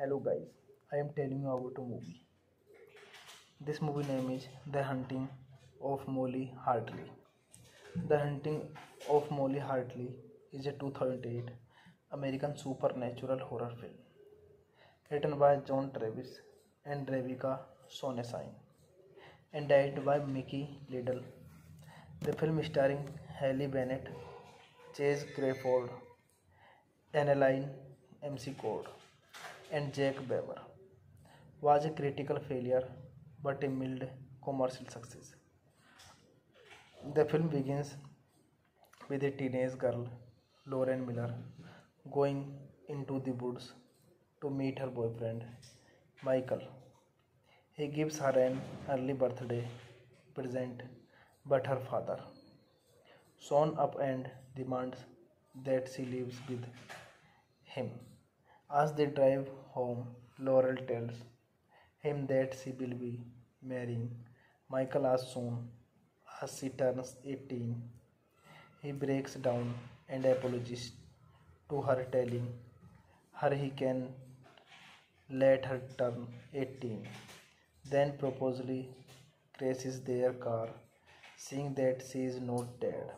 Hello guys, I am telling you about a movie. This movie name is The Hunting of Molly Hartley. The Hunting of Molly Hartley is a 2008 American supernatural horror film written by John Travis and Rebecca Sonesine and directed by Mickey Liddell. The film starring Haley Bennett, Chase Crawford, Annaline MC Code, and Jack Weber was a critical failure but a mild commercial success. The film begins with a teenage girl, Lauren Miller, going into the woods to meet her boyfriend, Michael. He gives her an early birthday present, but her father, shown up and demands that she lives with him. As they drive home, Laurel tells him that she will be marrying Michael as soon as she turns 18. He breaks down and apologizes to her, telling her he can let her turn 18. Then purposely crashes their car, seeing that she is not dead.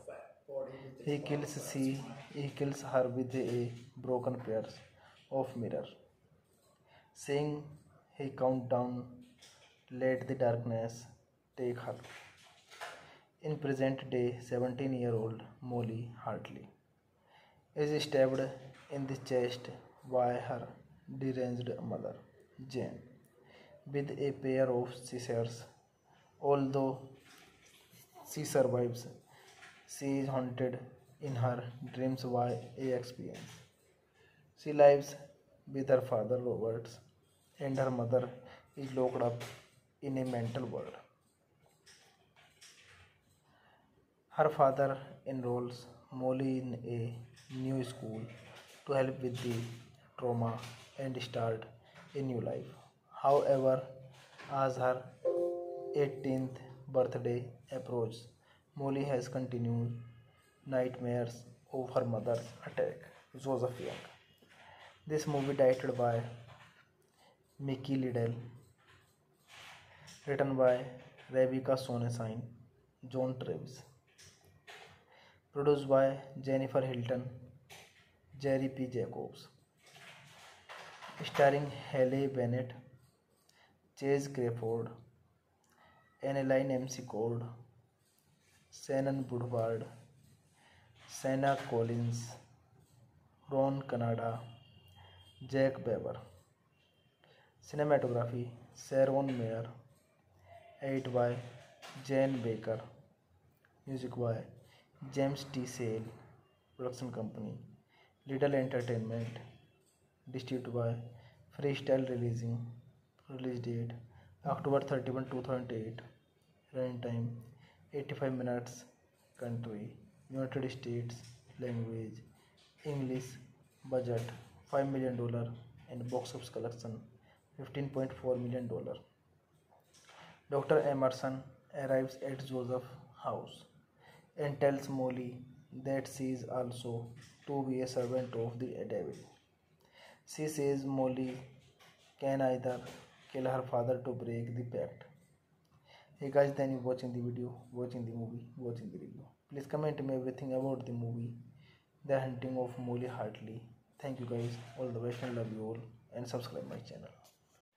He kills she he kills her with a broken pair of mirror. Saying he count down, let the darkness take her. In present day, 17 year old Molly Hartley is stabbed in the chest by her deranged mother, Jane, with a pair of scissors. Although she survives, she is haunted in her dreams by a experience. She lives with her father Roberts and her mother is locked up in a mental world. Her father enrolls Molly in a new school to help with the trauma and start a new life. However, as her 18th birthday approaches, Molly has continued nightmares of her mother's attack, Joseph Young. This movie directed by Mickey Liddell, written by Rebecca Sonesine, John Travis, produced by Jennifer Hilton, Jerry P. Jacobs, starring Haley Bennett, Chase Crawford, Annaline MC Cole, Shannon Woodward, Senna Collins, Ron Canada, Jack Weber. Cinematography Sharon Mayer. Edit by Jane Baker. Music by James T. Sale. Production Company Liddell Entertainment. Distributed by Freestyle Releasing. Release date October 31, 2008. Running time 85 minutes. Country United States. Language English. Budget $5 million and box office collection $15.4 million. Dr. Emerson arrives at Joseph's house and tells Molly that she is also to be a servant of the devil. She says Molly can either kill her father to break the pact. Hey guys, then you watching the video, watching the movie, watching the review. Please comment me everything about the movie, The Hunting of Molly Hartley. Thank you guys, all the best and love you all and subscribe my channel.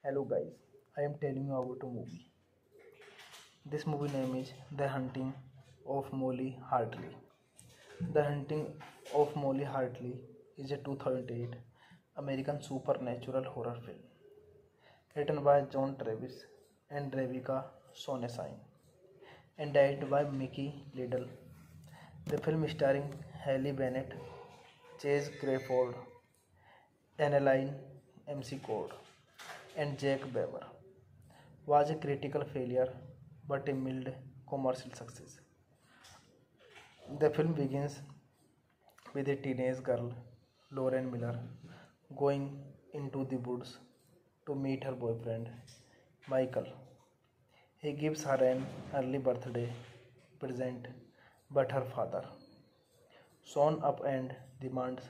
Hello guys, I am telling you about a movie. This movie name is The Hunting of Molly Hartley. The Hunting of Molly Hartley is a 2008 American supernatural horror film written by John Travis and Rebecca Sonnenshine and directed by Mickey Liddell. The film starring Haley Bennett, Chace Crawford, Annaline MC Code, and Jack Weber was a critical failure but a mild commercial success. The film begins with a teenage girl, Lauren Miller, going into the woods to meet her boyfriend, Michael. He gives her an early birthday present, but her father, shown up and demands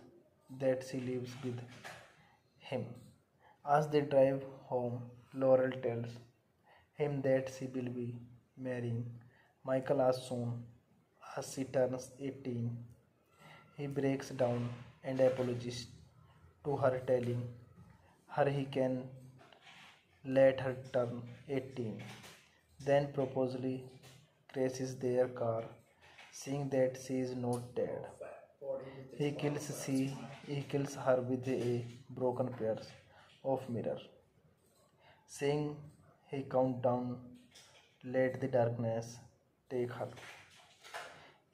that she lives with him. As they drive home, Laurel tells him that she will be marrying Michael as soon as she turns 18. He breaks down and apologizes to her, telling her he can let her turn 18. Then proposally crashes their car, seeing that she is not dead. He kills she he kills her with a broken pair of mirror. Saying he count down, let the darkness take her.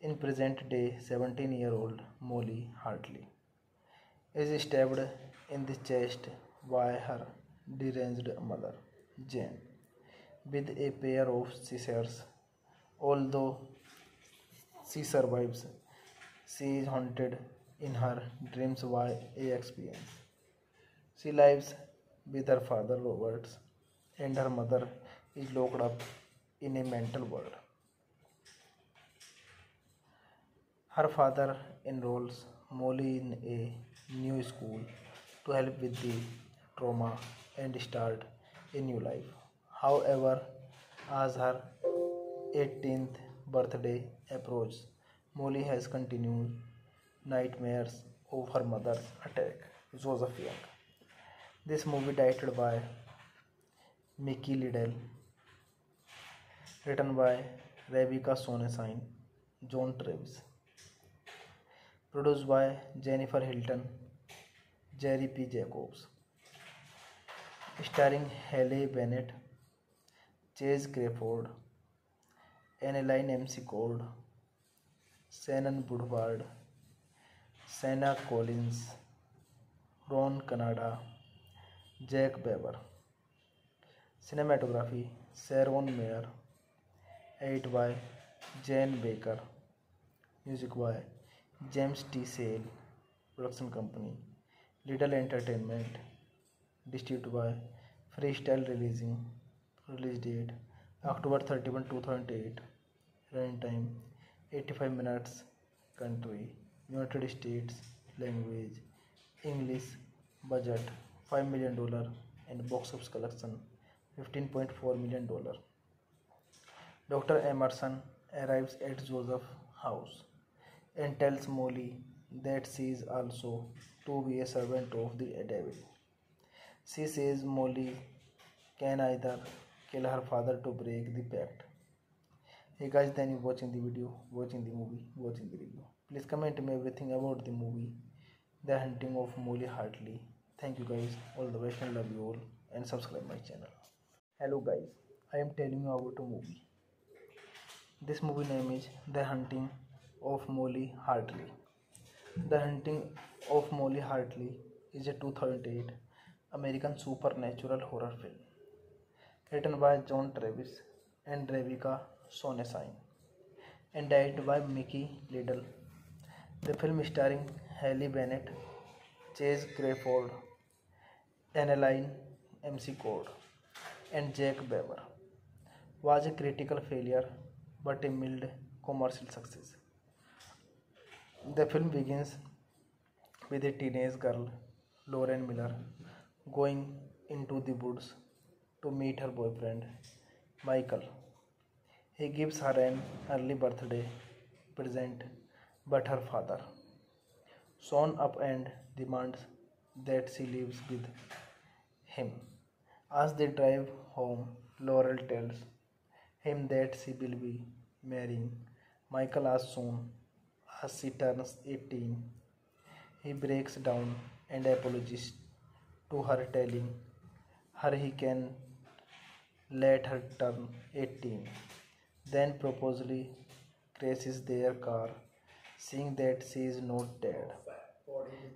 In present day, 17 year old Molly Hartley is stabbed in the chest by her deranged mother, Jane, with a pair of scissors. Although she survives, she is haunted in her dreams by a experience. She lives with her father Roberts, and her mother is locked up in a mental world. Her father enrolls Molly in a new school to help with the trauma and start a new life. However, as her 18th birthday approaches, Molly has continue nightmares over mother's attack Joseph young this movie directed by Mickey Liddell written by Rebecca Sonesine John Travis produce by Jennifer Hilton Jerry P Jacobs starring Haley Bennett Chase Crawford Anneline M C Cold Shannon Woodward, Senna Collins, Ron Canada, Jack Weber. Cinematography Sharon Mayer. Edit by Jane Baker. Music by James T. Sale. Production Company Liddell Entertainment. Distributed by Freestyle Releasing. Release date October 31, 2008. Running time 85 minutes. Country United States. Language English. Budget $5 million and box office collection $15.4 million. Dr. Emerson arrives at Joseph's house and tells Molly that she is also to be a servant of the devil. She says Molly can either kill her father to break the pact. Hey guys, then you watching the video, watching the movie, watching the review. Please comment me everything about the movie, The Hunting of Molly Hartley. Thank you guys, all the best and love you all and subscribe my channel. Hello guys, I am telling you about a movie. This movie name is The Hunting of Molly Hartley. The Hunting of Molly Hartley is a 2008 American supernatural horror film written by John Travis and Rebecca Sonnenshine and directed by Mickey Liddell. The film starring Haley Bennett, Chace Crawford, Anneline MC Cord, and Jack Weber was a critical failure but a mild commercial success. The film begins with a teenage girl, Lauren Miller, going into the woods to meet her boyfriend, Michael. He gives her an early birthday present, but her father, shown up and demands that she lives with him. As they drive home, Laurel tells him that she will be marrying Michael as soon as she turns 18. He breaks down and apologizes to her, telling her he can let her turn 18. Then proposally crashes their car, seeing that she is not dead.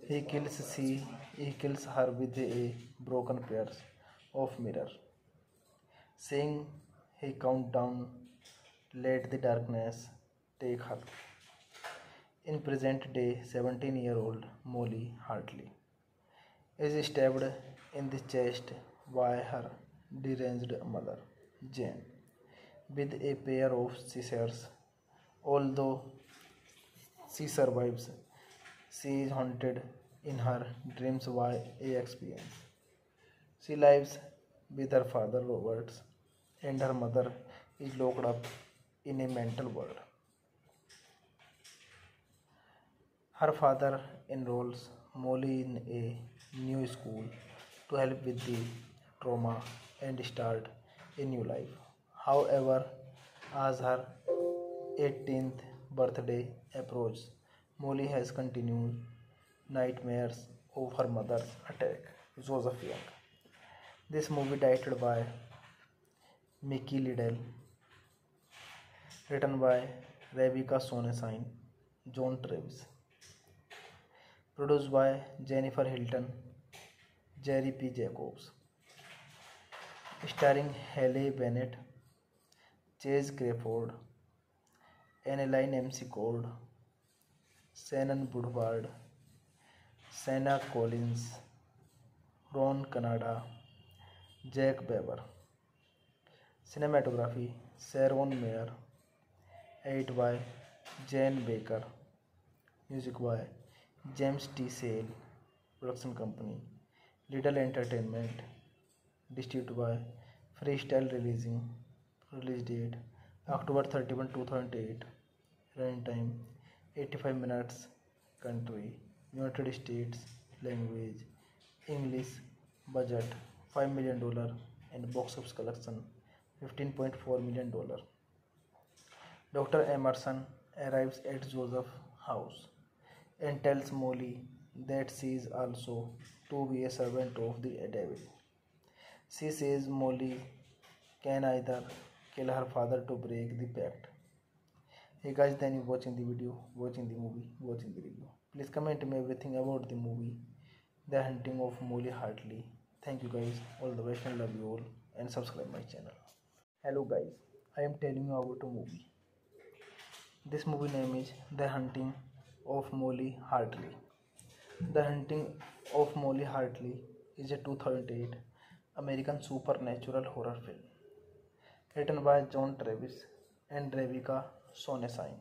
He kills she he kills her with a broken pair of mirror. Saying he count down, let the darkness take her. In present day, 17 year old Molly Hartley is stabbed in the chest by her deranged mother, Jane, with a pair of scissors. Although she survives, she is haunted in her dreams by a experience. She lives with her father Roberts and her mother is locked up in a mental ward. Her father enrolls Molly in a new school to help with the trauma and start a new life. However as her eighteenth birthday approach Molly has continue nightmares over mother's attack Josephia young this movie directed by Mickey Liddell written by Rebecca सोनेसाइन John Travis produce by Jennifer Hilton Jerry P Jacobs starring Haley Bennett Chace Crawford, AnnaLynne McCord, Shannon Woodward, Senna Collins, Ron Canada, Jack Weber. Cinematography Sharon Mayer. Edit by Jane Baker. Music by James T. Sale. Production Company Liddell Entertainment. Distributed by Freestyle Releasing. Release date October 31, 2008. Running time 85 minutes. Country United States. Language English. Budget $5 million and box office collection $15.4 million. Dr. Emerson arrives at Joseph's house and tells Molly that she is also to be a servant of the devil. She says Molly can either kill her father to break the pact. Hey guys, then you watching the video, watching the movie, watching the review. Please comment me everything about the movie, The Hunting of Molly Hartley. Thank you guys, all the best and love you all and subscribe my channel. Hello guys, I am telling you about a movie. This movie name is The Hunting of Molly Hartley. The Hunting of Molly Hartley is a 2008 American supernatural horror film written by John Travis and Rebecca Sonnenshine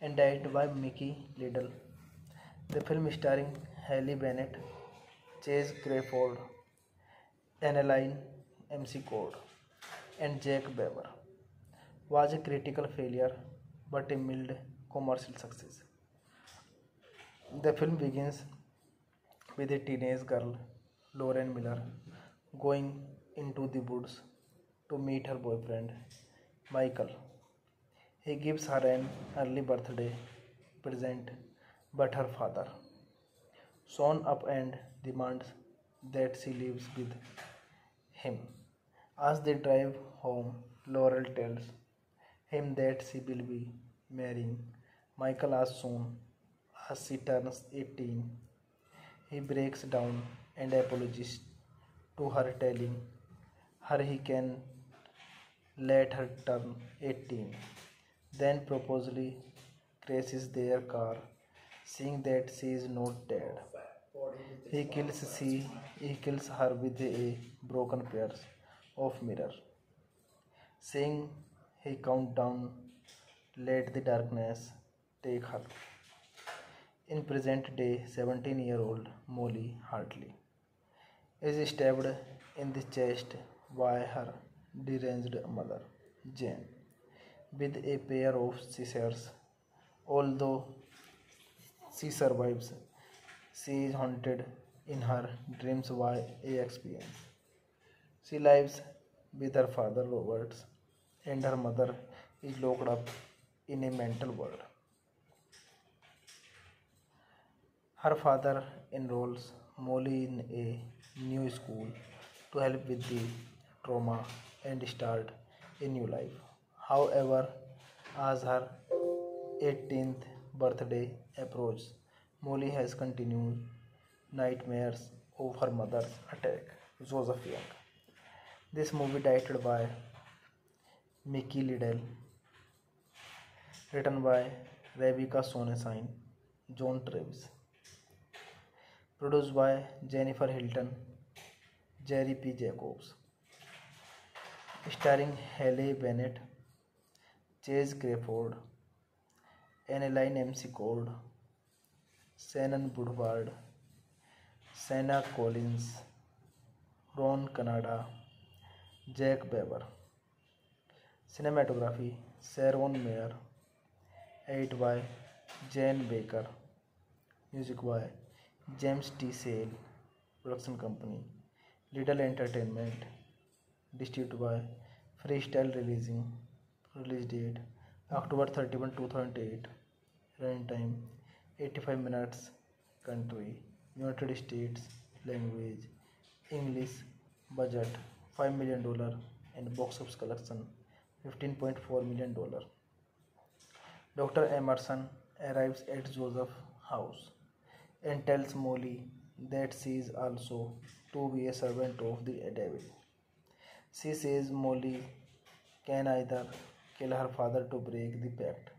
and directed by Mickey Liddell. The film starring Haley Bennett, Chace Crawford, AnnaLynne MC and Jack Weber was a critical failure but a mild commercial success. The film begins with a teenage girl, Lauren Miller, going into the woods to meet her boyfriend, Michael. He gives her an early birthday present, but her father, shown up and demands that she lives with him. As they drive home, Laurel tells him that she will be marrying Michael as soon as she turns 18. He breaks down and apologizes to her, telling her he can let her turn 18. Then purposely crashes their car, seeing that she is not dead. He kills she he kills her with a broken pair of mirror. Saying he count down, let the darkness take her. In present day, 17 year old Molly Hartley is stabbed in the chest by her deranged mother, Jane, with a pair of scissors. Although she survives, she is haunted in her dreams by a experience. She lives with her father Roberts and her mother is locked up in a mental ward. Her father enrolls Molly in a new school to help with the trauma and start a new life. However, as her 18th birthday approaches, Molly has continued nightmares of her mother's attack, Joseph Young. This movie directed by Mickey Liddell, written by Rebecca Sonenshine, John Travis, produced by Jennifer Hilton, Jerry P. Jacobs, starring Haley Bennett, Chace Crawford, AnnaLynne McCord, Shannon Woodward, Senna Collins, Ron Canada, Jack Weber. Cinematography Sharon Mayer. Edit by Jane Baker. Music by James T. Sale. Production Company Liddell Entertainment. Distributed by Freestyle Releasing. Release date October 31, 2008. Running time 85 minutes. Country United States. Language English. Budget $5 million and box office collection $15.4 million. Dr. Emerson arrives at Joseph's house and tells Molly that she is also to be a servant of the devil. She says Molly can either kill her father to break the pact.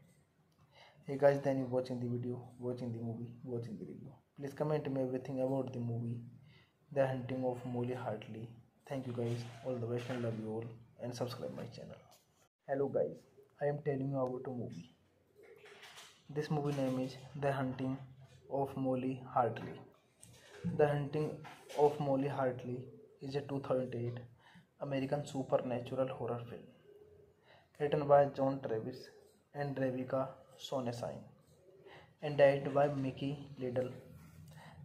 Hey guys, then you watching the video, watching the movie, watching the review. Please comment me everything about the movie, The Hunting of Molly Hartley. Thank you guys, all the best and love you all and subscribe my channel. Hello guys, I am telling you about a movie. This movie name is The Hunting of Molly Hartley. The Hunting of Molly Hartley is a 2008 American supernatural horror film written by John Travis and Rebecca Sonnenshine and directed by Mickey Liddell.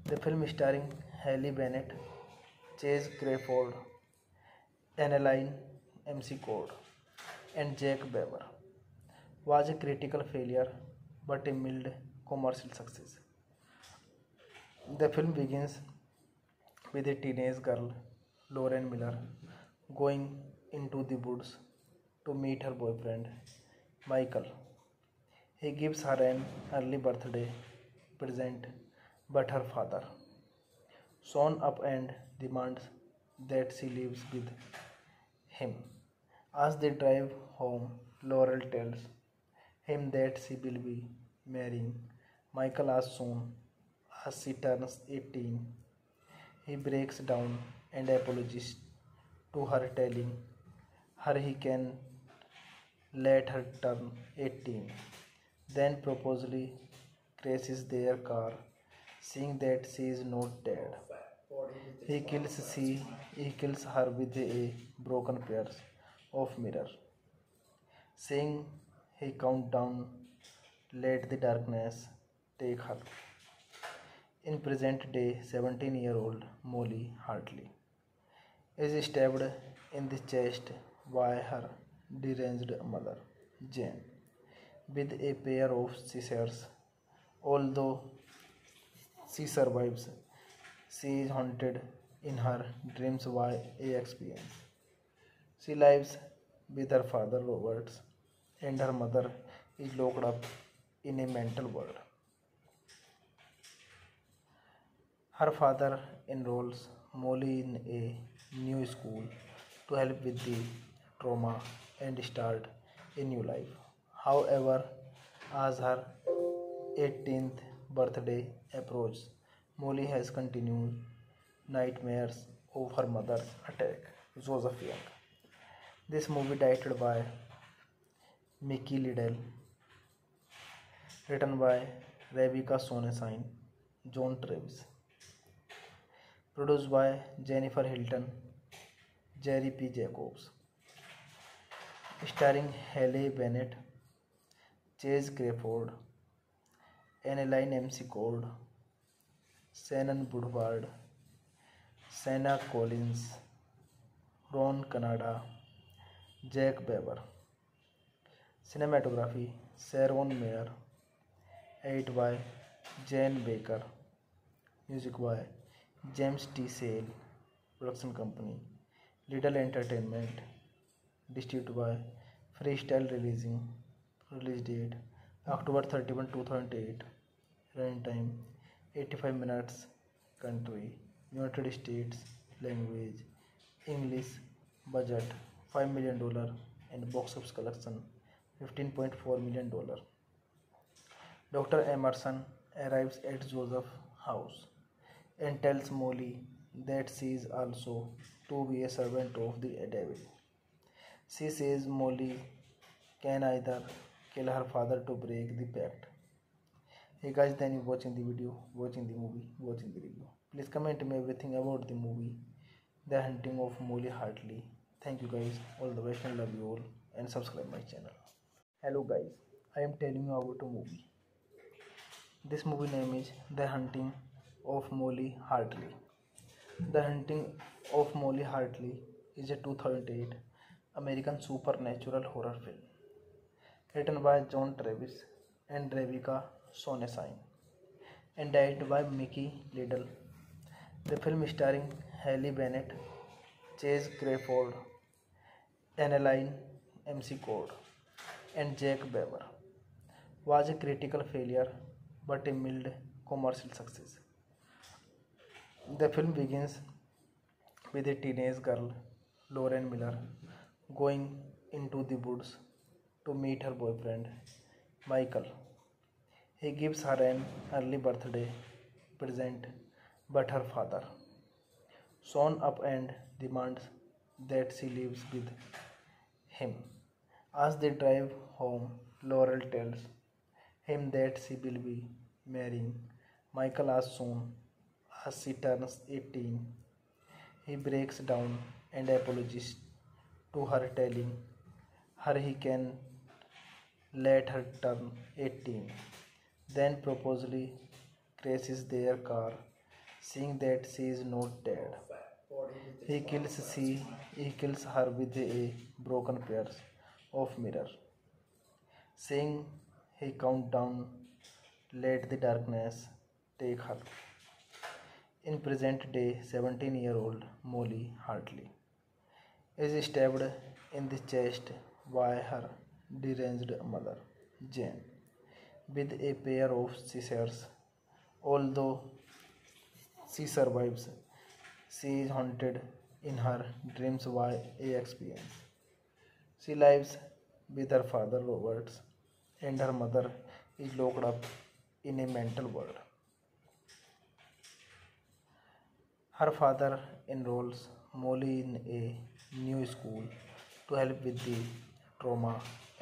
The film starring Haley Bennett, Chace Crawford, Annaline MC Code, and Jack Weber was a critical failure but a mild commercial success. The film begins with a teenage girl, Lauren Miller, going into the woods to meet her boyfriend, Michael. He gives her an early birthday present, but her father, shown up and demands that she lives with him. As they drive home, Laurel tells him that she will be marrying Michael as soon as she turns 18. He breaks down and apologizes to her, telling her he can let her turn 18. Then purposely crashes their car, seeing that she is not dead. He kills she he kills her with a broken pair of mirror. Saying he count down, let the darkness take her. In present day, 17 year old Molly Hartley is stabbed in the chest by her deranged mother, Jane, with a pair of scissors. Although she survives, she is haunted in her dreams by a experience. She lives with her father Roberts, and her mother is locked up in a mental world. Her father enrolls Molly in a new school to help with the trauma and start a new life. However as her eighteenth birthday approach Molly has continue nightmares over mother's attack Josephia this movie directed by Mickey Liddell written by Rebecca Sonesine John Travis produce by Jennifer Hilton, Jerry P Jacobs, starring Haley Bennett, Chase Crawford Anneline M Cold, Shannon Woodward, Senna Collins Ron Canada, Jack Baber cinematography Sharone Meir, edit by Jan Baker. Music by James T. Sale. Production Company Liddell Entertainment. Distributed by Freestyle Releasing. Release date October 31, 2008. Running time 85 minutes. Country United States. Language English. Budget $5 million and box office collection $15.4 million. Dr. Emerson arrives at Joseph's house and tells Molly that she is also to be a servant of the devil. She says Molly can either kill her father to break the pact. Hey guys, then you watching the video, watching the movie, watching the review. Please comment me everything about the movie, The Hunting of Molly Hartley. Thank you guys. All the best and love you all and subscribe my channel. Hello guys, I am telling you about a movie. This movie name is The Hunting of Molly Hartley the hunting of Molly Hartley is a two thousand eight American supernatural horror film written by John Travis and Rebecca Sonnenshine and direct by Mickey Liddell the film starring Haley Bennett Chace Crawford AnnaLynne McCord and Jake Weber was a critical failure but a mild commercial success The film begins with a teenage girl, Lauren Miller, going into the woods to meet her boyfriend, Michael. He gives her an early birthday present, but her father, shown up and demands that she lives with him. As they drive home, Laurel tells him that she will be marrying Michael as soon as she turns 18. He breaks down and apologizes to her, telling her he can let her turn 18. Then purposely crashes their car, seeing that she is not dead. He kills she he kills her with a broken pair of mirror. Saying he count down, let the darkness take her. In present day, 17 year old Molly Hartley is stabbed in the chest by her deranged mother, Jane, with a pair of scissors. Although she survives, she is haunted in her dreams by a experience. She lives with her father Roberts, and her mother is locked up in a mental ward. Her father enrolls Molly in a new school to help with the trauma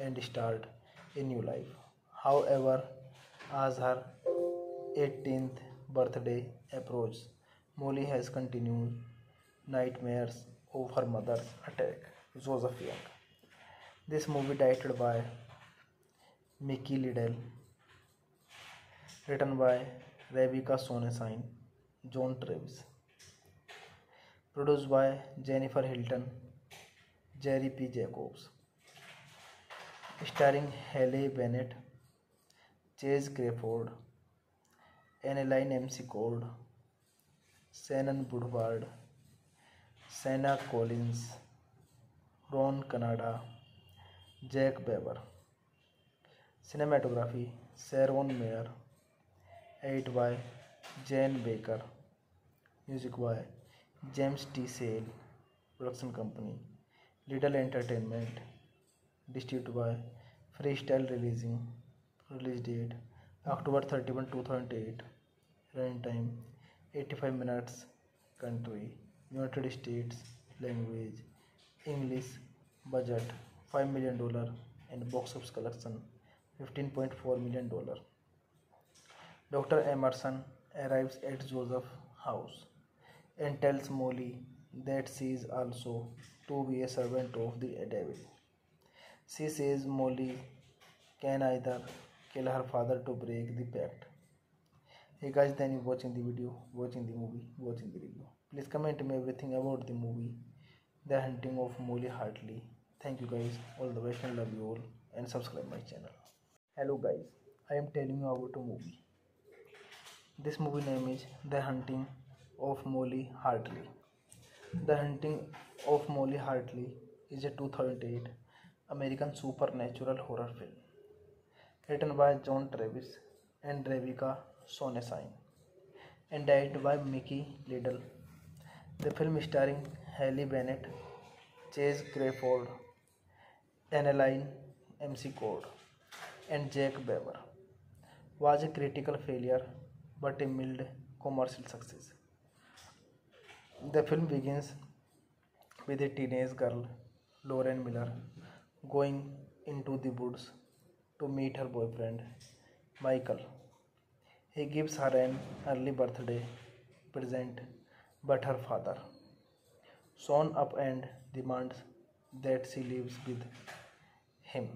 and start a new life. However as her eighteenth birthday approach Molly has continue nightmares over her mother's attack Joseph this movie directed by Mickey Liddell written by Rebecca Sonesine John Travis produce by Jennifer Hilton Jerry P Jacobs starring Haley Bennett Chase Crawford Anneline M C Cold बुडवाड Woodward Senna Collins Ron Canada Jack Baber cinematography Sharone Meir edit by Jan Baker music by James T. Sale. Production Company Liddell Entertainment. Distributed by Freestyle Releasing. Release date October 31, 2008. Running time 85 minutes. Country United States. Language English. Budget $5 million and box office collection $15.4 million. Dr. Emerson arrives at Joseph's house and tells Molly that she is also to be a servant of the devil. She says Molly can either kill her father to break the pact. Hey guys, then you watching the video, watching the movie, watching the review. Please comment me everything about the movie, The Hunting of Molly Hartley. Thank you guys, all the best and love you all and subscribe my channel. Hello guys, I am telling you about a movie. This movie name is The Hunting of Molly Hartley the hunting of Molly Hartley is a two thousand eight American supernatural horror film written by John Travis and Rebecca Sonesine and direct by Mickey Liddell the film starring Haley Bennett Chase Crawford Anneline M C Cord and Jack Baber was a critical failure but a mild commercial success The film begins with a teenage girl, Lauren Miller, going into the woods to meet her boyfriend, Michael. He gives her an early birthday present, but her father, sewn up and demands that she lives with him.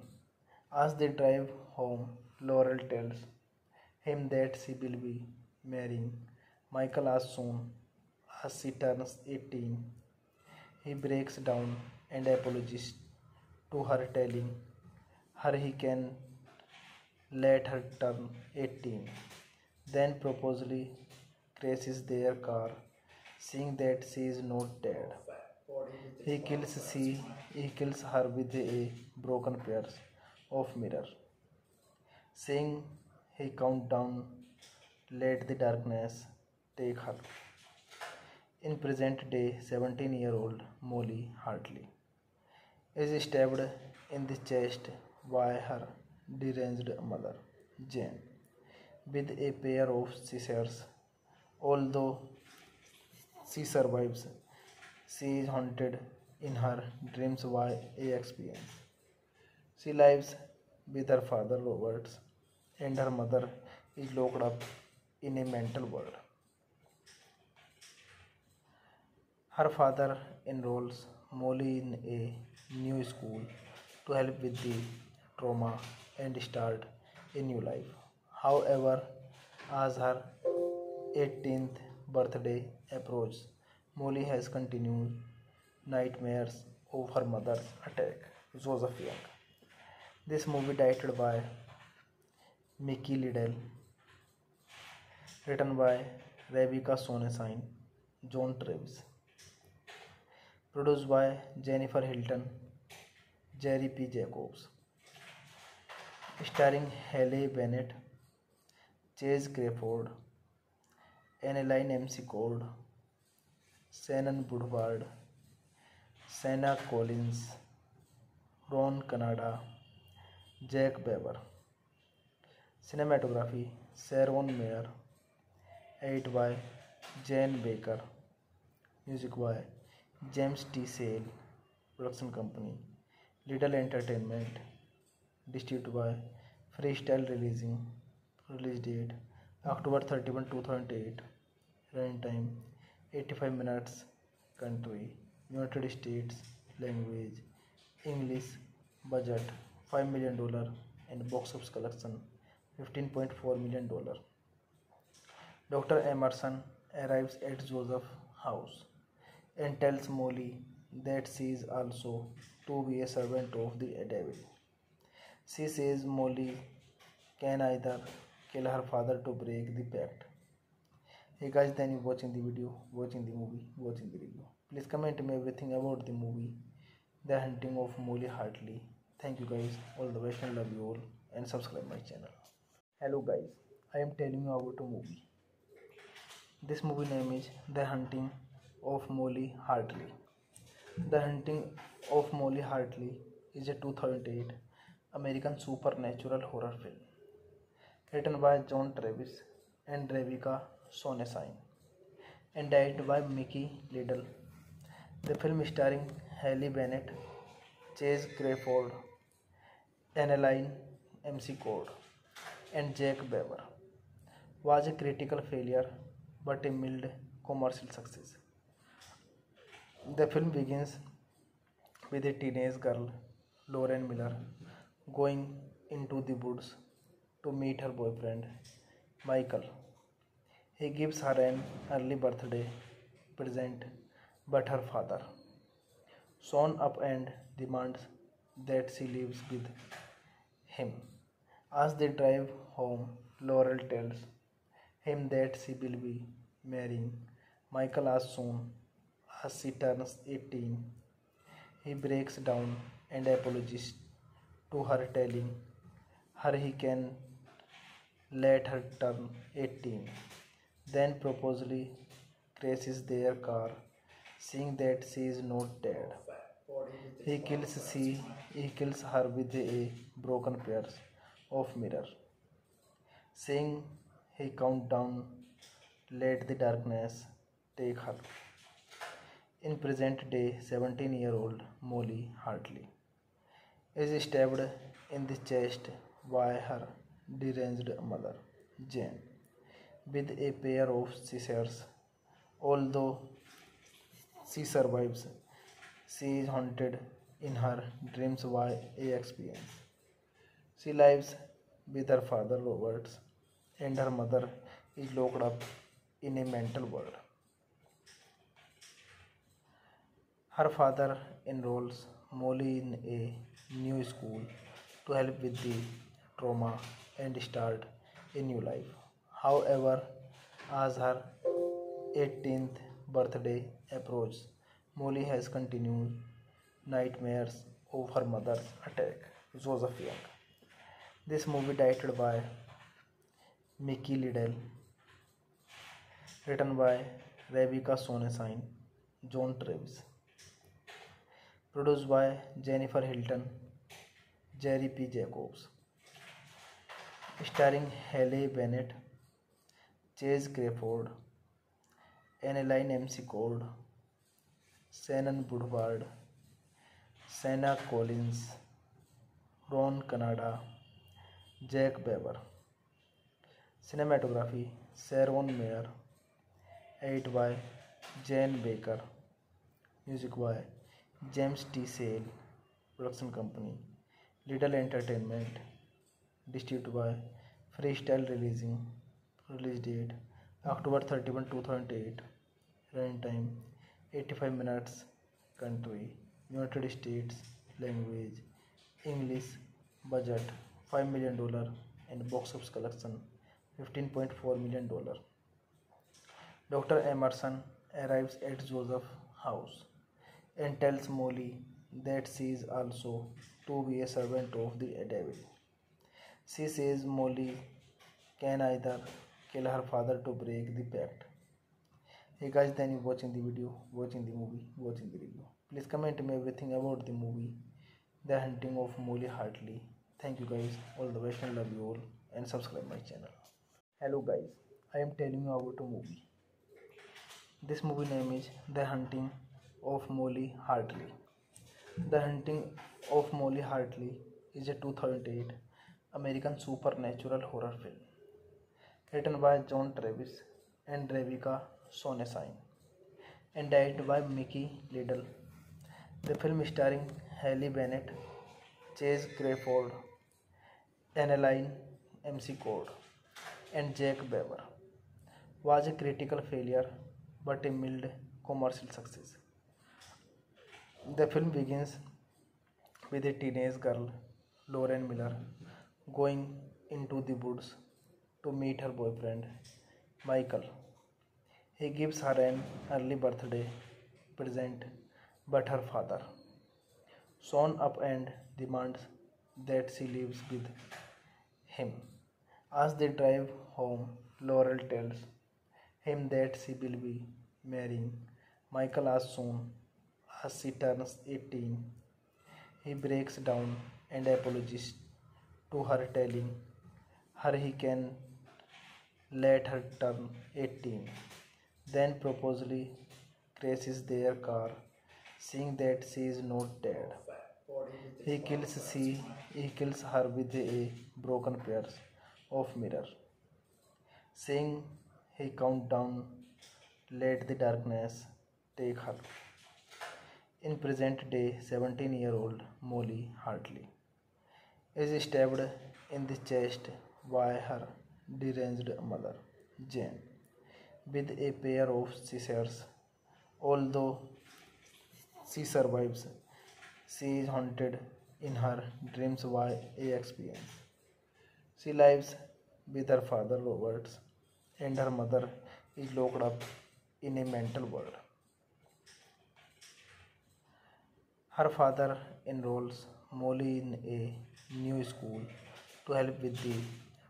As they drive home, Laurel tells him that she will be marrying Michael as soon as she turns 18. He breaks down and apologizes to her, telling her he can let her turn 18. Then purposely crashes their car, seeing that she is not dead. He kills she, he kills her with a broken pair of mirror, saying he count down, let the darkness take her. In present day, 17-year-old Molly Hartley is stabbed in the chest by her deranged mother, Jane, with a pair of scissors. Although she survives, she is haunted in her dreams by a experience. She lives with her father Roberts and her mother is locked up in a mental world. Her father enrolls Molly in a new school to help with the trauma and start a new life. However, as her 18th birthday approaches, Molly has continued nightmares of her mother's attack, Joseph Young. This movie directed by Mickey Liddell, written by Rebecca Sonnenshine, John Travis, produce by Jennifer Hilton, Jerry P Jacobs, starring Haley Bennett, chase Crawford एनेलाइन M C cold, Shannon सेना सैना Collins Ron Canada, Jack Weber cinematography Sharone Meir, eight by Jain Baker. Music by James T. Sale. Production Company Liddell Entertainment. Distributed by Freestyle Releasing. Release date October 31, 2008. Running time 85 minutes. Country United States. Language English. Budget $5 million and box office collection $15.4 million. Dr. Emerson arrives at Joseph's house and tells Molly that she is also to be a servant of the devil. She says Molly can either kill her father to break the pact. Hey guys, then you watching the video, watching the movie, watching the review. Please comment me everything about the movie, The Hunting of Molly Hartley. Thank you guys, all the best and love you all and subscribe my channel. Hello guys, I am telling you about a movie. This movie name is The Hunting of Molly Hartley the hunting of Molly Hartley is a two thousand eight American super natural horror film written by John Travis and Rebecca Sonnenshine and direct by Mickey Liddell the film starring Haley Bennett Chace Crawford AnnaLynne McCord and Jake Weber was a critical failure but a mild commercial success The film begins with a teenage girl, Lauren Miller, going into the woods to meet her boyfriend, Michael. He gives her an early birthday present, but her father, shown up and demands that she lives with him. As they drive home, Laurel tells him that she will be marrying Michael as soon as she turns 18. He breaks down and apologizes to her, telling her he can let her turn 18. Then purposely crashes their car, seeing that she is not dead. He kills she, he kills her with a broken pair of mirror, saying he count down, let the darkness take her. In present day, 17-year-old Molly Hartley is stabbed in the chest by her deranged mother, Jane, with a pair of scissors. Although she survives. She is haunted in her dreams by a experience. She lives with her father Roberts and her mother is locked up in a mental world. Her father enrolls Molly in a new school to help with the trauma and start a new life. However, as her 18th birthday approaches, Molly has continued nightmares of her mother's attack, Joseph Young. This movie directed by Mickey Liddell, written by Rebecca Sonenshine, John Travis, produce by Jennifer Hilton, Jerry P Jacobs, starring Haley Bennett, chase Crawford एनेलाइन M C cold, Shannon Woodward, senna Collins Ron Canada, Jack Weber cinematography, Sharone Meir, eight by Jain Baker. Music by James T. Sale. Production Company Liddell Entertainment. Distributed by Freestyle Releasing. Release date October 31, 2008. runtime 85 minutes. Country United States. Language English. Budget $5 million and box office collection $15.4 million. Dr. Emerson arrives at Joseph's house and tells Molly that she is also to be a servant of the devil. She says Molly can either kill her father to break the pact. Hey guys, then you watching the video, watching the movie, watching the review. Please comment me everything about the movie, The Haunting of Molly Hartley. Thank you guys, all the best and love you all and subscribe my channel. Hello guys, I am telling you about a movie. This movie name is The Haunting of Molly Hartley the hunting of Molly Hartley is a two thousand eight American super natural horror film written by John Travis and Rebecca सोनेसाइन and direct by Mickey Liddell the film starring Haley Bennett chase Crawford एनेलाइन M C code and Jack Weber was a critical failure but a mild commercial success The film begins with a teenage girl, Laurel Miller, going into the woods to meet her boyfriend, Michael. He gives her an early birthday present, but her father, shown up and demands that she lives with him. As they drive home, Laurel tells him that she will be marrying Michael as soon as she turns eighteen he breaks down and apologizes to her telling her he can let her turn eighteen then purposely crashes their car seeing that she is not dead he kills she he kills her with a broken pair of mirror seeing he count down let the darkness take her In present day, 17 year old Molly Hartley is stabbed in the chest by her deranged mother, Jane, with a pair of scissors. Although she survives, she is haunted in her dreams by a experience. She lives with her father Roberts and her mother is locked up in a mental world. Her father enrolls Molly in a new school to help with the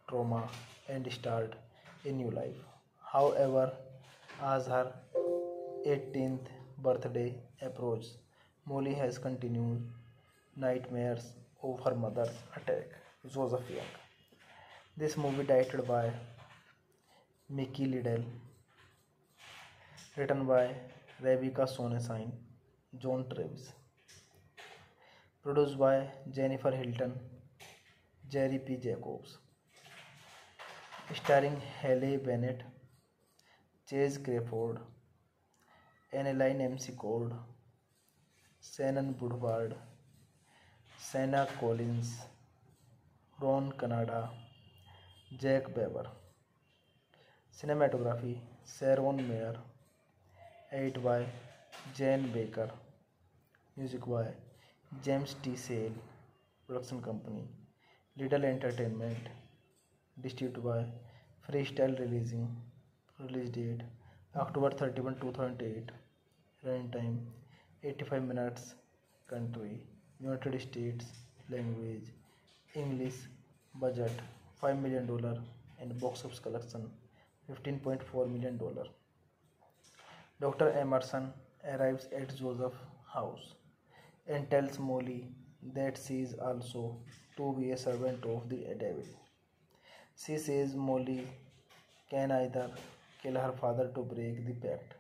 trauma and start a new life. However, as her 18th birthday approaches, Molly has continued nightmares of her mother's attack, Joseph Young. This movie directed by Mickey Liddell, written by Rebecca Sonenshine, John Travis, produce by Jennifer Hilton, Jerry P Jacobs, starring Haley Bennett, chase Crawford एनेलाइन M C cold, Shannon Woodward, senna Collins Ron Canada, Jack Weber cinematography, Sharone Meir, eight by Jain Baker. Music by James T. Sale. Production Company Liddell Entertainment. Distributed by Freestyle Releasing. Release date October 31, 2008. runtime 85 minutes. Country United States. Language English. Budget $5 million and box office collection $15.4 million. Dr. Emerson arrives at Joseph's house and tells Molly that she is also to be a servant of the devil. She says Molly can either kill her father to break the pact.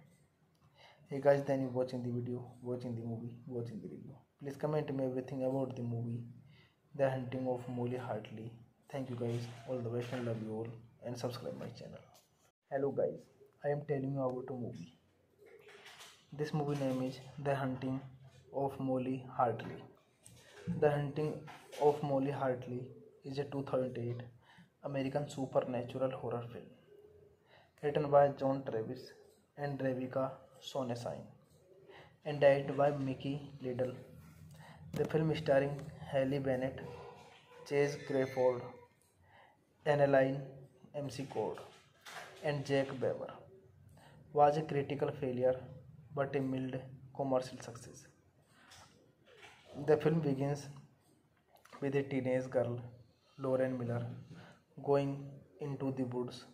Hey guys, then you watching the video, watching the movie, watching the review. Please comment me everything about the movie, The Haunting of Molly Hartley. Thank you guys, all the best and love you all, and subscribe my channel. Hello guys, I am telling you about a movie. This movie name is The Haunting of Molly Hartley the hunting of Molly Hartley is a two thousand eight American super natural horror film written by John Travis and Rebecca सोनेसाइन and direct by Mickey Liddell the film starring Haley Bennett chase Crawford एनेलाइन M C code and Jack Weber was a critical failure but a mild commercial success The film begins with a teenage girl, Laurel Miller, going into the woods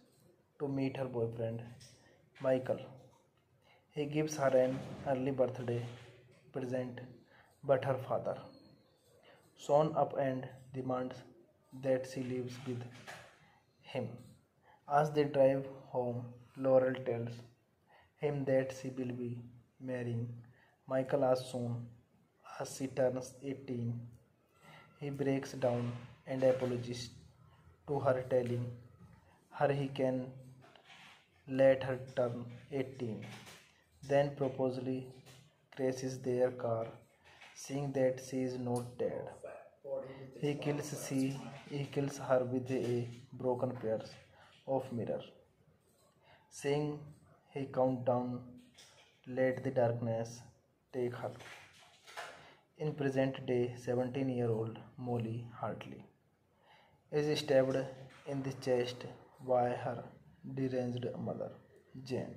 to meet her boyfriend, Michael. He gives her an early birthday present, but her father, shown up and demands that she lives with him. As they drive home, Laurel tells him that she will be marrying Michael as soon as she turns eighteen he breaks down and apologizes to her telling her he can let her turn eighteen then purposely crashes their car seeing that she is not dead he kills she he kills her with a broken pair of mirror seeing he count down let the darkness take her In present day, 17 year old Molly Hartley is stabbed in the chest by her deranged mother, Jane,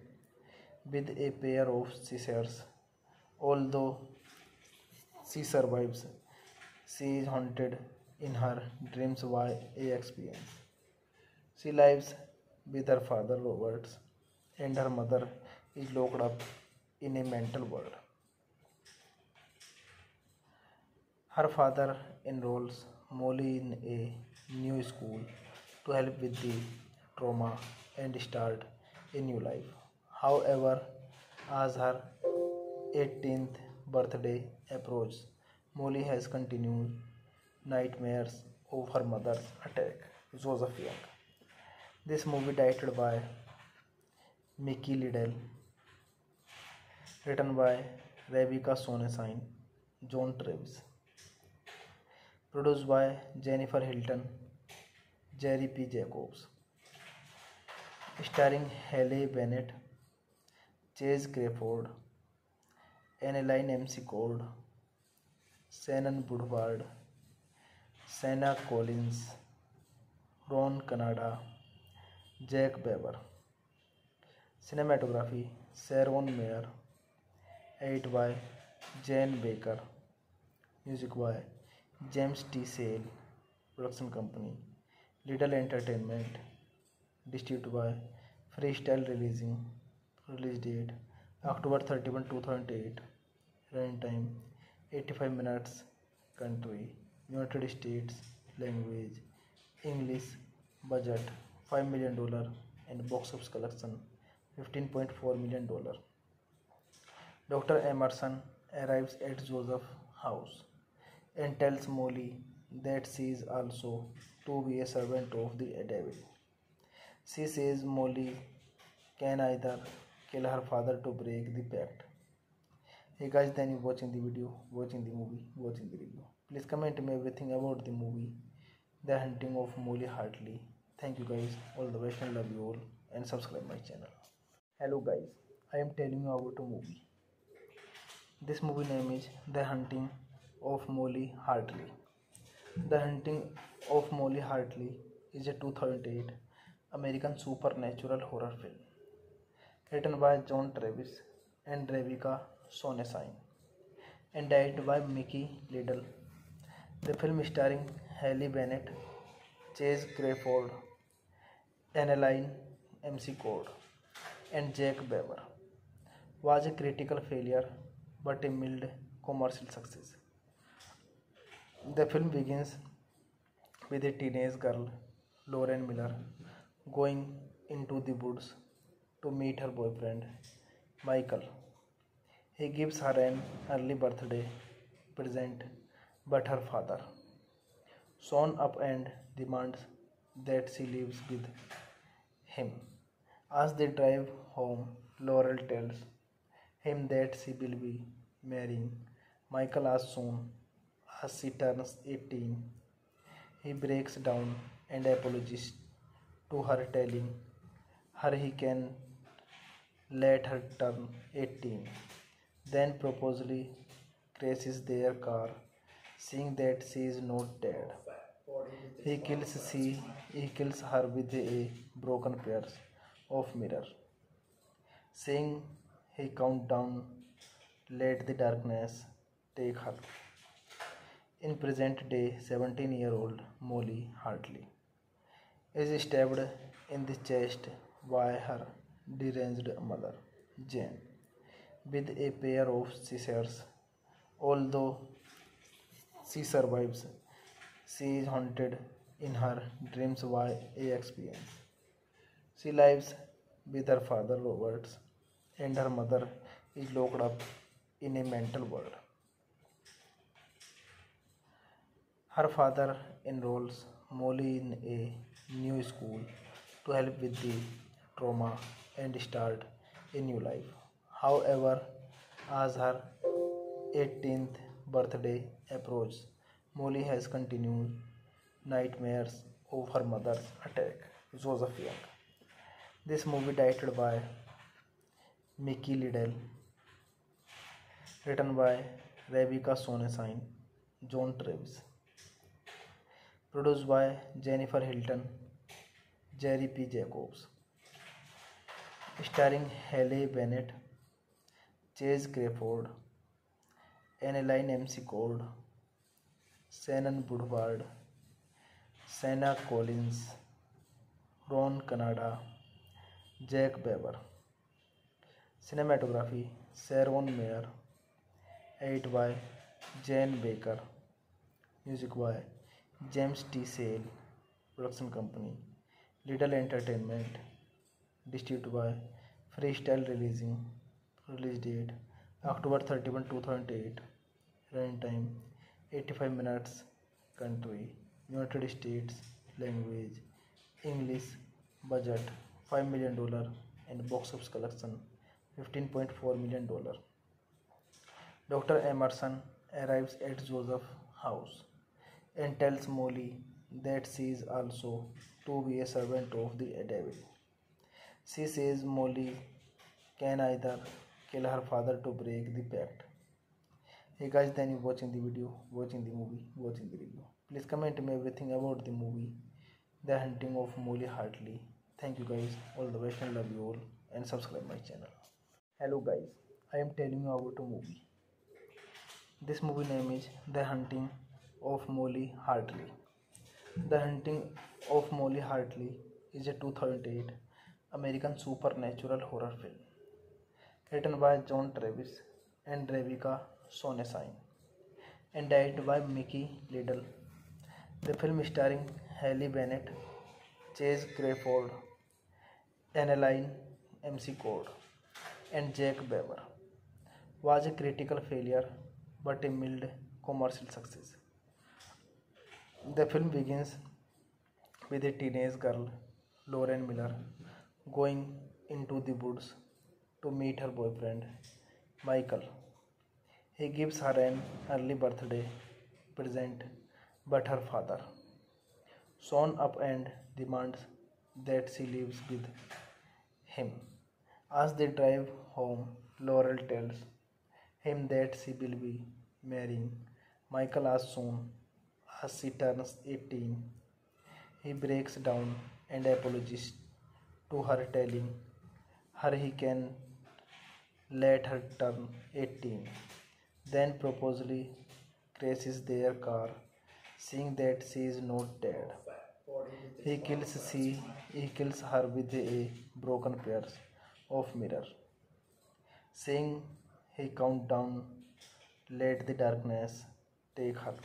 with a pair of scissors. Although she survives, she is haunted in her dreams by a experience. She lives with her father Roberts and her mother is locked up in a mental world. Her father enrolls Molly in a new school to help with the trauma and start a new life. However, as her 18th birthday approaches, Molly has continued nightmares of her mother's attack, Joseph Young. This movie directed by Mickey Liddell, written by Rebecca Sonenshine, John Travis, produce by Jennifer Hilton, Jerry P Jacobs, starring Haley Bennett, Chace Crawford AnnaLynne McCord, Shannon Sena Shanna Collins Ron Canada, Jake Weber cinematography Sharone Meir, edited by Jane Baker. Music by James T. Sale. Production Company Liddell Entertainment. Distributed by Freestyle Releasing. Release date October 31, 2008. runtime 85 minutes. Country United States. Language English. Budget $5 million and box office collection $15.4 million. Dr. Emerson arrives at Joseph's house and tells Molly that she is also to be a servant of the devil. She says Molly can either kill her father to break the pact. Hey guys, then you watching the video, watching the movie, watching the review. Please comment me everything about the movie, The Haunting of Molly Hartley. Thank you guys, all the best and love you all, and subscribe my channel. Hello guys, I am telling you about a movie. This movie name is The Haunting of Molly Hartley the hunting of Molly Hartley is a two thousand eight American super natural horror film written by John Travis and Rebecca सोनेसाइन and direct by Mickey Liddell the film starring Haley Bennett chase Crawford एनेलाइन M C code and Jack Weber was a critical failure but a mild commercial success The film begins with a teenage girl, Laurel Miller, going into the woods to meet her boyfriend, Michael. He gives her an early birthday present, but her father, shown up and demands that she lives with him. As they drive home, Laurel tells him that she will be marrying Michael as soon as she turns eighteen he breaks down and apologizes to her telling her he can let her turn eighteen then purposely crashes their car seeing that she is not dead he kills she he kills her with a broken pair of mirror seeing he count down let the darkness take her In present day, 17 year old Molly Hartley is stabbed in the chest by her deranged mother, Jane, with a pair of scissors. Although she survives, she is haunted in her dreams by a experience. She lives with her father Roberts and her mother is locked up in a mental world. Her father enrolls Molly in a new school to help with the trauma and start a new life. However, as her 18th birthday approaches, Molly has continued nightmares of her mother's attack, Joseph Young. This movie directed by Mickey Liddell, written by Rebecca Sonenshine, John Travis, produce by Jennifer Hilton, Jerry P Jacobs, starring Haley Bennett, Chace Crawford AnnaLynne McCord, Shannon Woodward, Shanna Collins Ron Canada, Jake Weber cinematography, Sharone Meir, edited by Jane Baker. Music by James T. Sale. Production Company Liddell Entertainment. Distributed by Freestyle Releasing. Release date October 31, 2008. Running time 85 minutes. Country United States. Language English. Budget $5 million and box office collection $15.4 million. Dr. Emerson arrives at Joseph's house and tells Molly that she is also to be a servant of the devil. She says Molly can either kill her father to break the pact. Hey guys, then you watching the video, watching the movie, watching the review. Please comment me everything about the movie, The Haunting of Molly Hartley. Thank you guys, all the best and love you all, and subscribe my channel. Hello guys, I am telling you about a movie. This movie name is The Haunting of Molly Hartley the hunting of Molly Hartley is a two thousand eight American super natural horror film written by John Travis and Rebecca सोनेसाइन and direct by Mickey Liddell the film starring Haley Bennett chase Crawford एनेलाइन M C code and Jack Weber was a critical failure but a mild commercial success The film begins with a teenage girl, Laurel Miller, going into the woods to meet her boyfriend, Michael. He gives her an early birthday present, but her father, shown up and demands that she lives with him. As they drive home, Laurel tells him that she will be marrying Michael as soon as she turn eighteen he breaks down and apologizes to her telling her he can let her turn eighteen then purposely crashes their car seeing that she is not dead he kills she he kills her with a broken pair of mirror seeing he count down let the darkness take her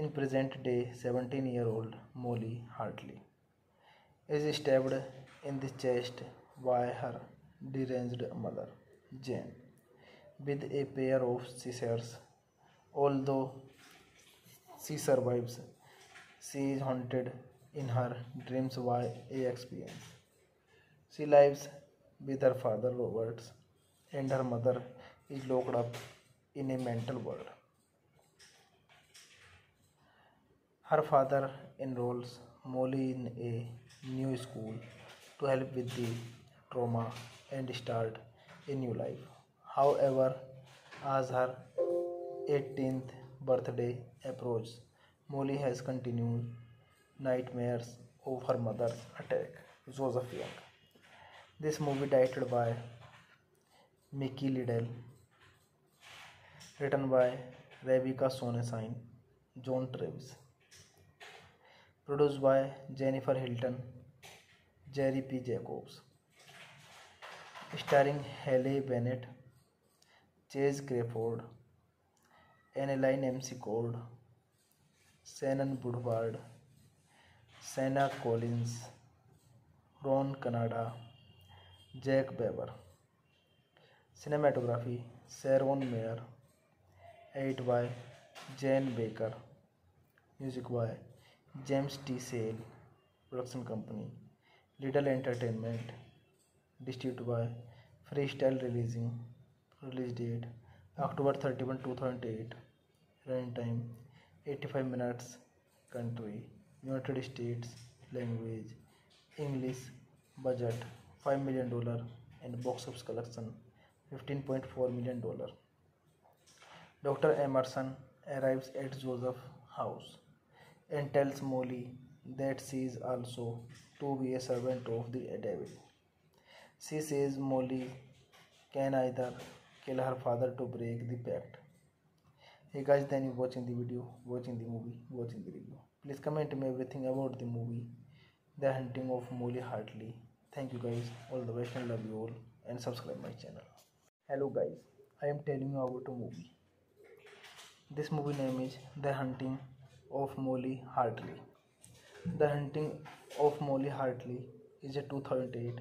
In present day, 17 year old Molly Hartley is stabbed in the chest by her deranged mother, Jane, with a pair of scissors. Although she survives, she is haunted in her dreams by a experience. She lives with her father Roberts and her mother is locked up in a mental world. Her father enrolls Molly in a new school to help with the trauma and start a new life. However, as her 18th birthday approaches, Molly has continued nightmares of her mother's attack, Joseph Young. This movie directed by Mickey Liddell, written by Rebecca Sonenshine, John Travis, produce by Jennifer Hilton, Jerry P Jacobs, starring Haley Bennett, chase Crawford एनेलाइन M C cold, Shannon सेना सैना Collins Ron Canada, Jack Weber cinematography Sharone Meir, eight by Jain Baker. Music by James T. Sale. Production Company Liddell Entertainment. Distributed by Freestyle Releasing. Release date October 31, 2008. Running time 85 minutes. Country United States. Language English. Budget $5 million and box office collection $15.4 million. Dr. Emerson arrives at Joseph's house and tells Molly that she is also to be a servant of the devil. She says Molly can either kill her father to break the pact. Hey guys, then you watching the video, watching the movie, watching the review. Please comment me everything about the movie, The Haunting of Molly Hartley. Thank you guys, all the best and love you all and subscribe my channel. Hello guys, I am telling you about a movie. This movie name is The Haunting of Molly Hartley the hunting of Molly Hartley is a two thousand eight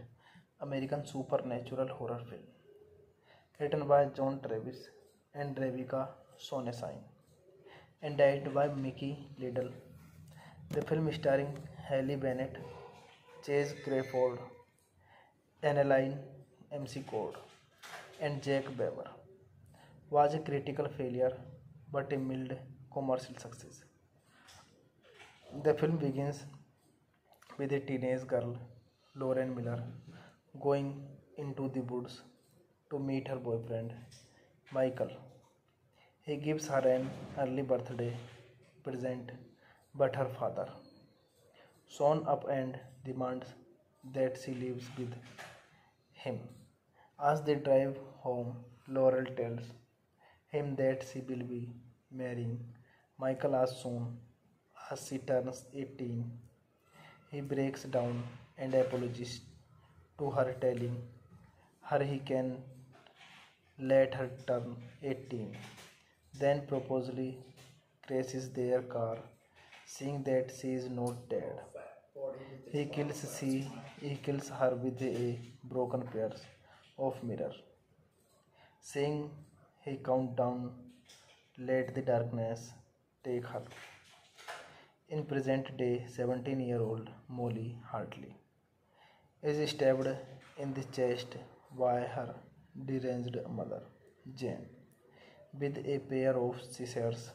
American super natural horror film written by John Travis and Rebecca सोनेसाइन and direct by Mickey Liddell the film starring Haley Bennett chase Crawford एनेलाइन M C code and Jack Weber was a critical failure but a mild commercial success The film begins with a teenage girl, Laurel Miller, going into the woods to meet her boyfriend, Michael. He gives her an early birthday present, but her father, shown up and demands that she lives with him. As they drive home, Laurel tells him that she will be marrying Michael as soon as she turns 18. He breaks down and apologizes to her, telling her he can let her turn 18. Then purposely crashes their car, seeing that she is not dead. He kills she, he kills her with a broken pair of mirror, saying he count down, let the darkness take her. In present day, 17 year old Molly Hartley is stabbed in the chest by her deranged mother, Jane, with a pair of scissors.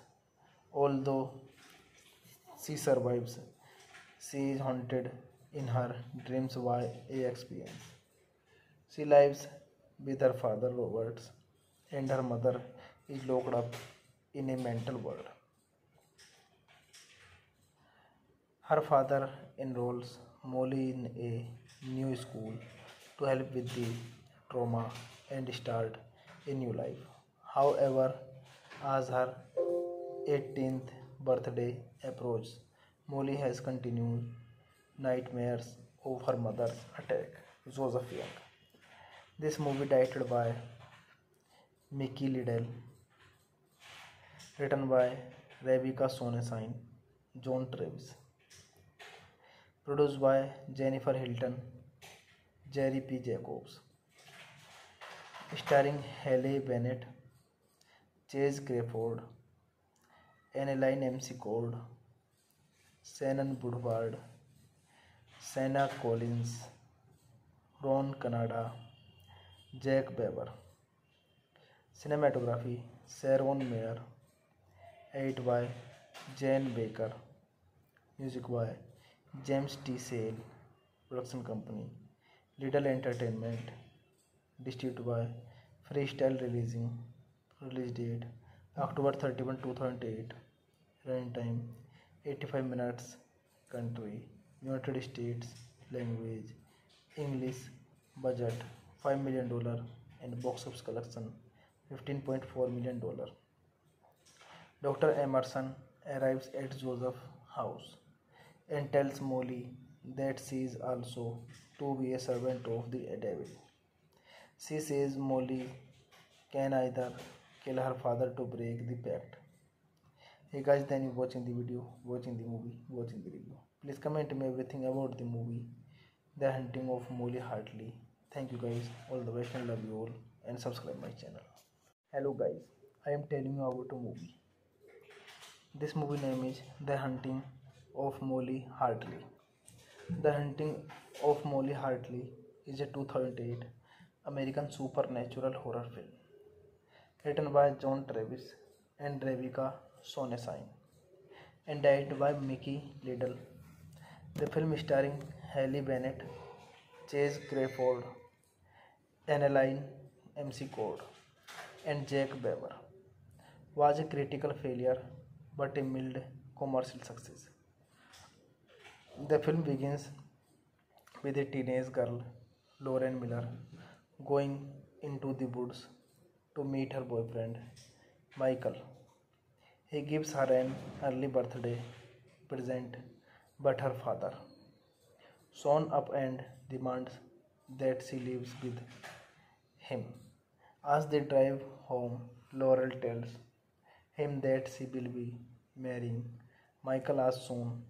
Although she survives, she is haunted in her dreams by a experience. She lives with her father Roberts and her mother is locked up in a mental world. Her father enrolls Molly in a new school to help with the trauma and start a new life. However as her eighteenth birthday approach Molly has continue nightmares over mother's attack Joseph this movie directed by Mickey Liddell written by Rebecca Sonnenshine John Travis produce by Jennifer Hilton, Jerry P Jacobs, starring Haley Bennett, Chace Crawford AnnaLynne McCord, Shannon Woodward, Shanna Collins Ron Canada, Jake Weber cinematography Sharone Meir, edited by Jane Baker. Music by James T. Sale. Production Company Liddell Entertainment. Distributed by Freestyle Releasing. Release date October 31, 2008. runtime 85 minutes. Country United States. Language English. Budget $5 million and box office collection $15.4 million. Dr. Emerson arrives at Joseph's house and tells Molly that she is also to be a servant of the devil. She says Molly can either kill her father to break the pact. Hey guys, then you watching the video, watching the movie, watching the review. Please comment me everything about the movie, The Haunting of Molly Hartley. Thank you guys, all the best and love you all and subscribe my channel. Hello guys, I am telling you about a movie. This movie name is The Haunting of Molly Hartley the hunting of Molly Hartley is a two thousand eight American super natural horror film written by John Travis and Rebecca सोनेसाइन and direct by Mickey Liddell the film starring Haley Bennett chase Crawford एनेलाइन M C code and Jack Weber was a critical failure but a mild commercial success The film begins with a teenage girl, Laurel Miller, going into the woods to meet her boyfriend, Michael. He gives her an early birthday present, but her father, shown up and demands that she lives with him. As they drive home, Laurel tells him that she will be marrying Michael as soon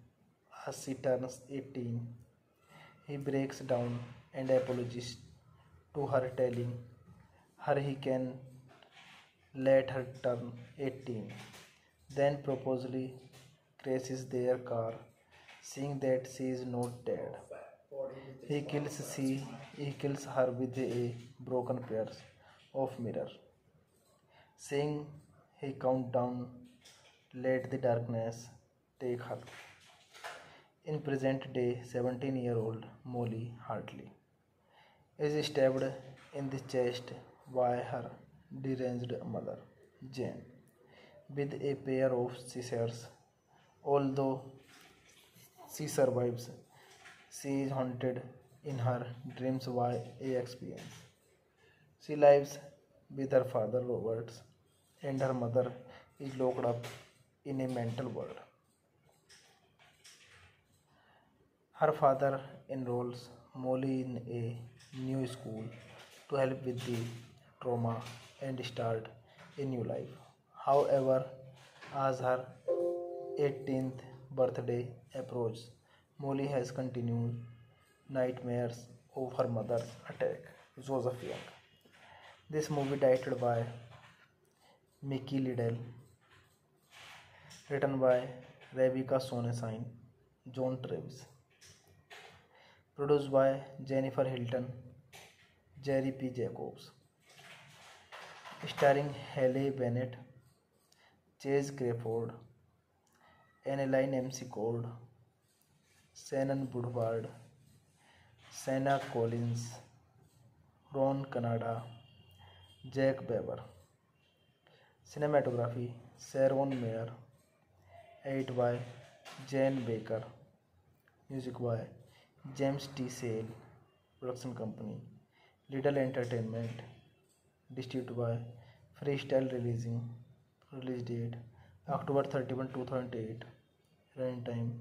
as she turns 18. He breaks down and apologizes to her, telling her he can let her turn 18. Then purposely crashes their car, seeing that she is not dead. He kills she he kills her with a broken pair of mirror. Saying he count down, let the darkness take her. In present day, 17 year old Molly Hartley is stabbed in the chest by her deranged mother, Jane, with a pair of scissors. Although she survives, she is haunted in her dreams by a experience. She lives with her father Roberts and her mother is locked up in a mental world. Her father enrolls Molly in a new school to help with the trauma and start a new life. However, as her 18th birthday approaches, Molly has continued nightmares of her mother's attack, Joseph Young. This movie directed by Mickey Liddell, written by Rebecca Sonenshine, John Travis, produce by Jennifer Hilton Jerry P Jacobs starring Haley Bennett Chace Crawford AnnaLynne McCord Shannon Woodward Shanna Collins Ron Canada Jake Weber cinematography Sharone Meir edited by Jane Baker music by James T. Sale. Production Company Liddell Entertainment. Distributed by Freestyle Releasing. Release date October 31, 2008. Running time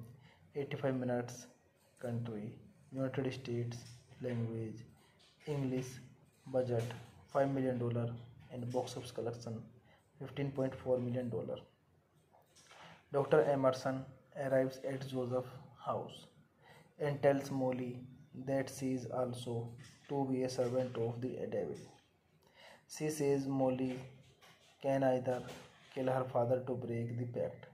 85 minutes. Country United States. Language English. Budget $5 million and box office collection $15.4 million. Dr. Emerson arrives at Joseph's house and tells Molly that she is also to be a servant of the devil. She says Molly can either kill her father to break the pact.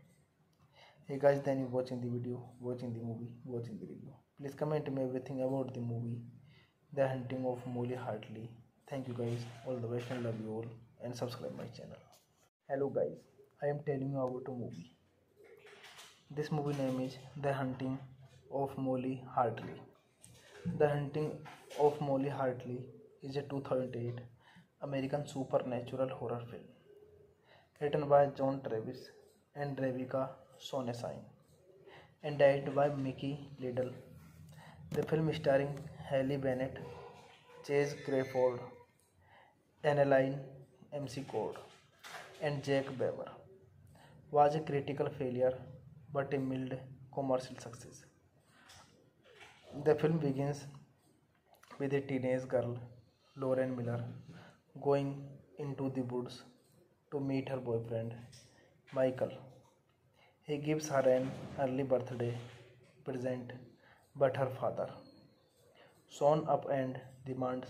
Hey guys, then you watching the video, watching the movie, watching the review. Please comment me everything about the movie, The Haunting of Molly Hartley. Thank you guys, all the best and love you all and subscribe my channel. Hello guys, I am telling you about a movie. This movie name is The Haunting of Molly Hartley the hunting of Molly Hartley is a two thousand eight American super natural horror film written by John Travis and Rebecca सोनेसाइन and direct by Mickey Liddell the film starring Haley Bennett chase Crawford एनेलाइन M C code and Jack Weber was a critical failure but a mild commercial success The film begins with a teenage girl, Laurel Miller, going into the woods to meet her boyfriend, Michael. He gives her an early birthday present, but her father, shown up and demands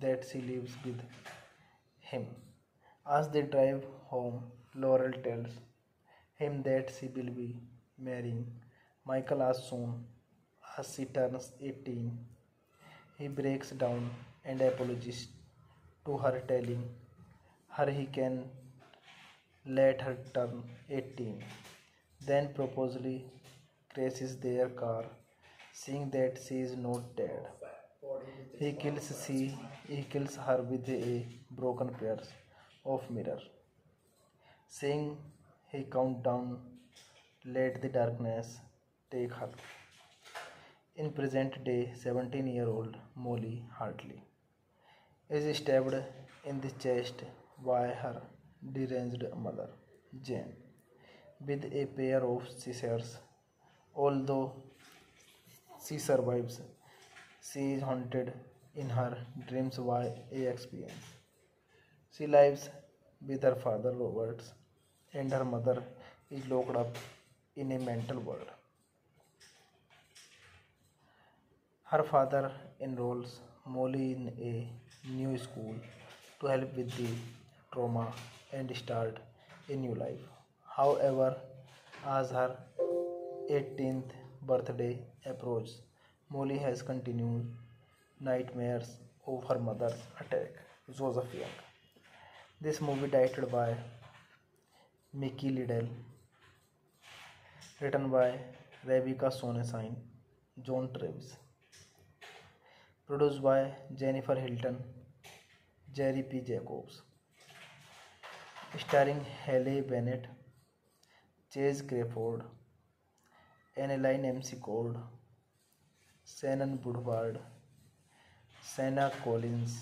that she lives with him. As they drive home, Laurel tells him that she will be marrying Michael as soon as she turns 18. He breaks down and apologizes to her, telling her he can let her turn 18. Then purposely crashes their car, seeing that she is not dead. He kills she he kills her with a broken pair of mirror. Saying he count down, let the darkness take her. In present day, 17 year old Molly Hartley is stabbed in the chest by her deranged mother, Jane, with a pair of scissors. Although she survives, she is haunted in her dreams by a experience. She lives with her father Roberts and her mother is locked up in a mental world. Her father enrolls Molly in a new school to help with the trauma and start a new life. However as her eighteenth birthday approach Molly has continue nightmares over mother's attack Joseph this movie directed by Mickey Liddell written by Rebecca Sonnenshine John Travis produce by Jennifer Hilton Jerry P Jacobs starring Haley Bennett Chace Crawford AnnaLynne McCord Shannon Woodward Shanna Collins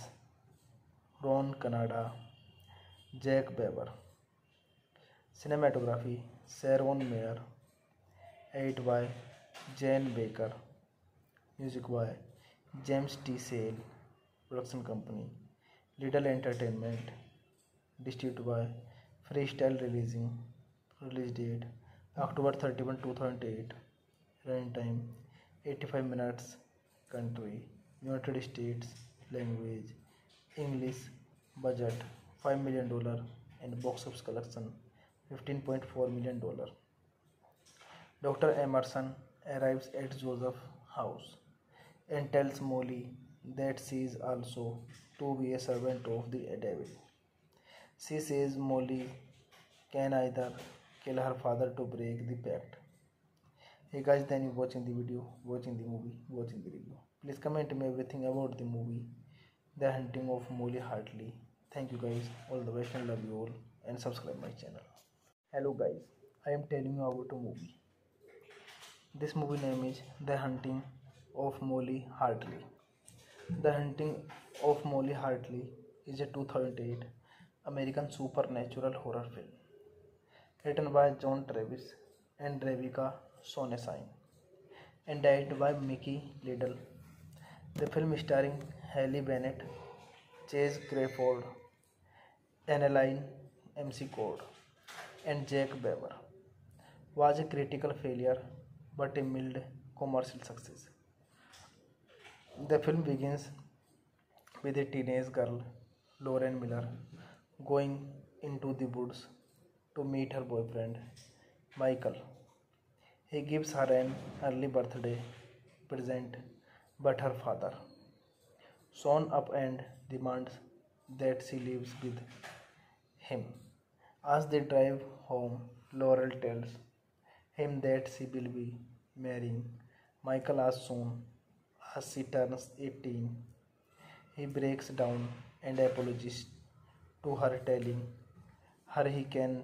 Ron Canada Jake Weber cinematography Sharone Meir edited by Jane Baker music by James T. Sale. Production Company Liddell Entertainment. Distributed by Freestyle Releasing. Release date October 31, 2008. Running time 85 minutes. Country United States. Language English. Budget $5 million and box office collection $15.4 million. Dr. Emerson arrives at Joseph's house and tells Molly that she is also to be a servant of the devil. She says Molly can either kill her father to break the pact. Hey guys, then you watching the video, watching the movie, watching the review. Please comment me everything about the movie, The Haunting of Molly Hartley. Thank you guys, all the best and love you all, and subscribe my channel. Hello guys, I am telling you about a movie. This movie name is The Haunting of Molly Hartley the hunting of Molly Hartley is a two thousand eight American super natural horror film written by John Travis and Rebecca सोनेसाइन and direct by Mickey Liddell the film starring Haley Bennett chase Crawford एनेलाइन M C code and Jack Weber was a critical failure but a mild commercial success The film begins with a teenage girl, Laurel Miller, going into the woods to meet her boyfriend, Michael. He gives her an early birthday present, but her father, shown up and demands that she lives with him. As they drive home, Laurel tells him that she will be marrying Michael as soon as she turns 18. He breaks down and apologizes to her, telling her he can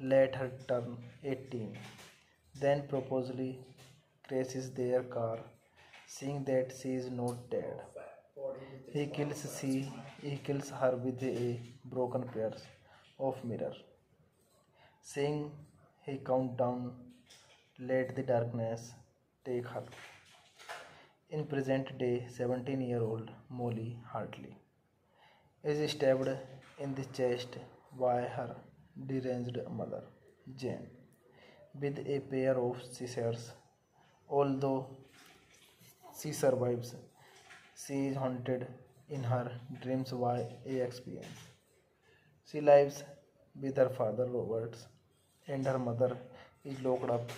let her turn 18. Then purposely crashes their car, seeing that she is not dead. He kills she he kills her with a broken pair of mirror. Saying he count down, let the darkness take her. In present day, 17 year old Molly Hartley is stabbed in the chest by her deranged mother, Jane, with a pair of scissors. Although she survives, she is haunted in her dreams by a experience. She lives with her father Roberts, and her mother is locked up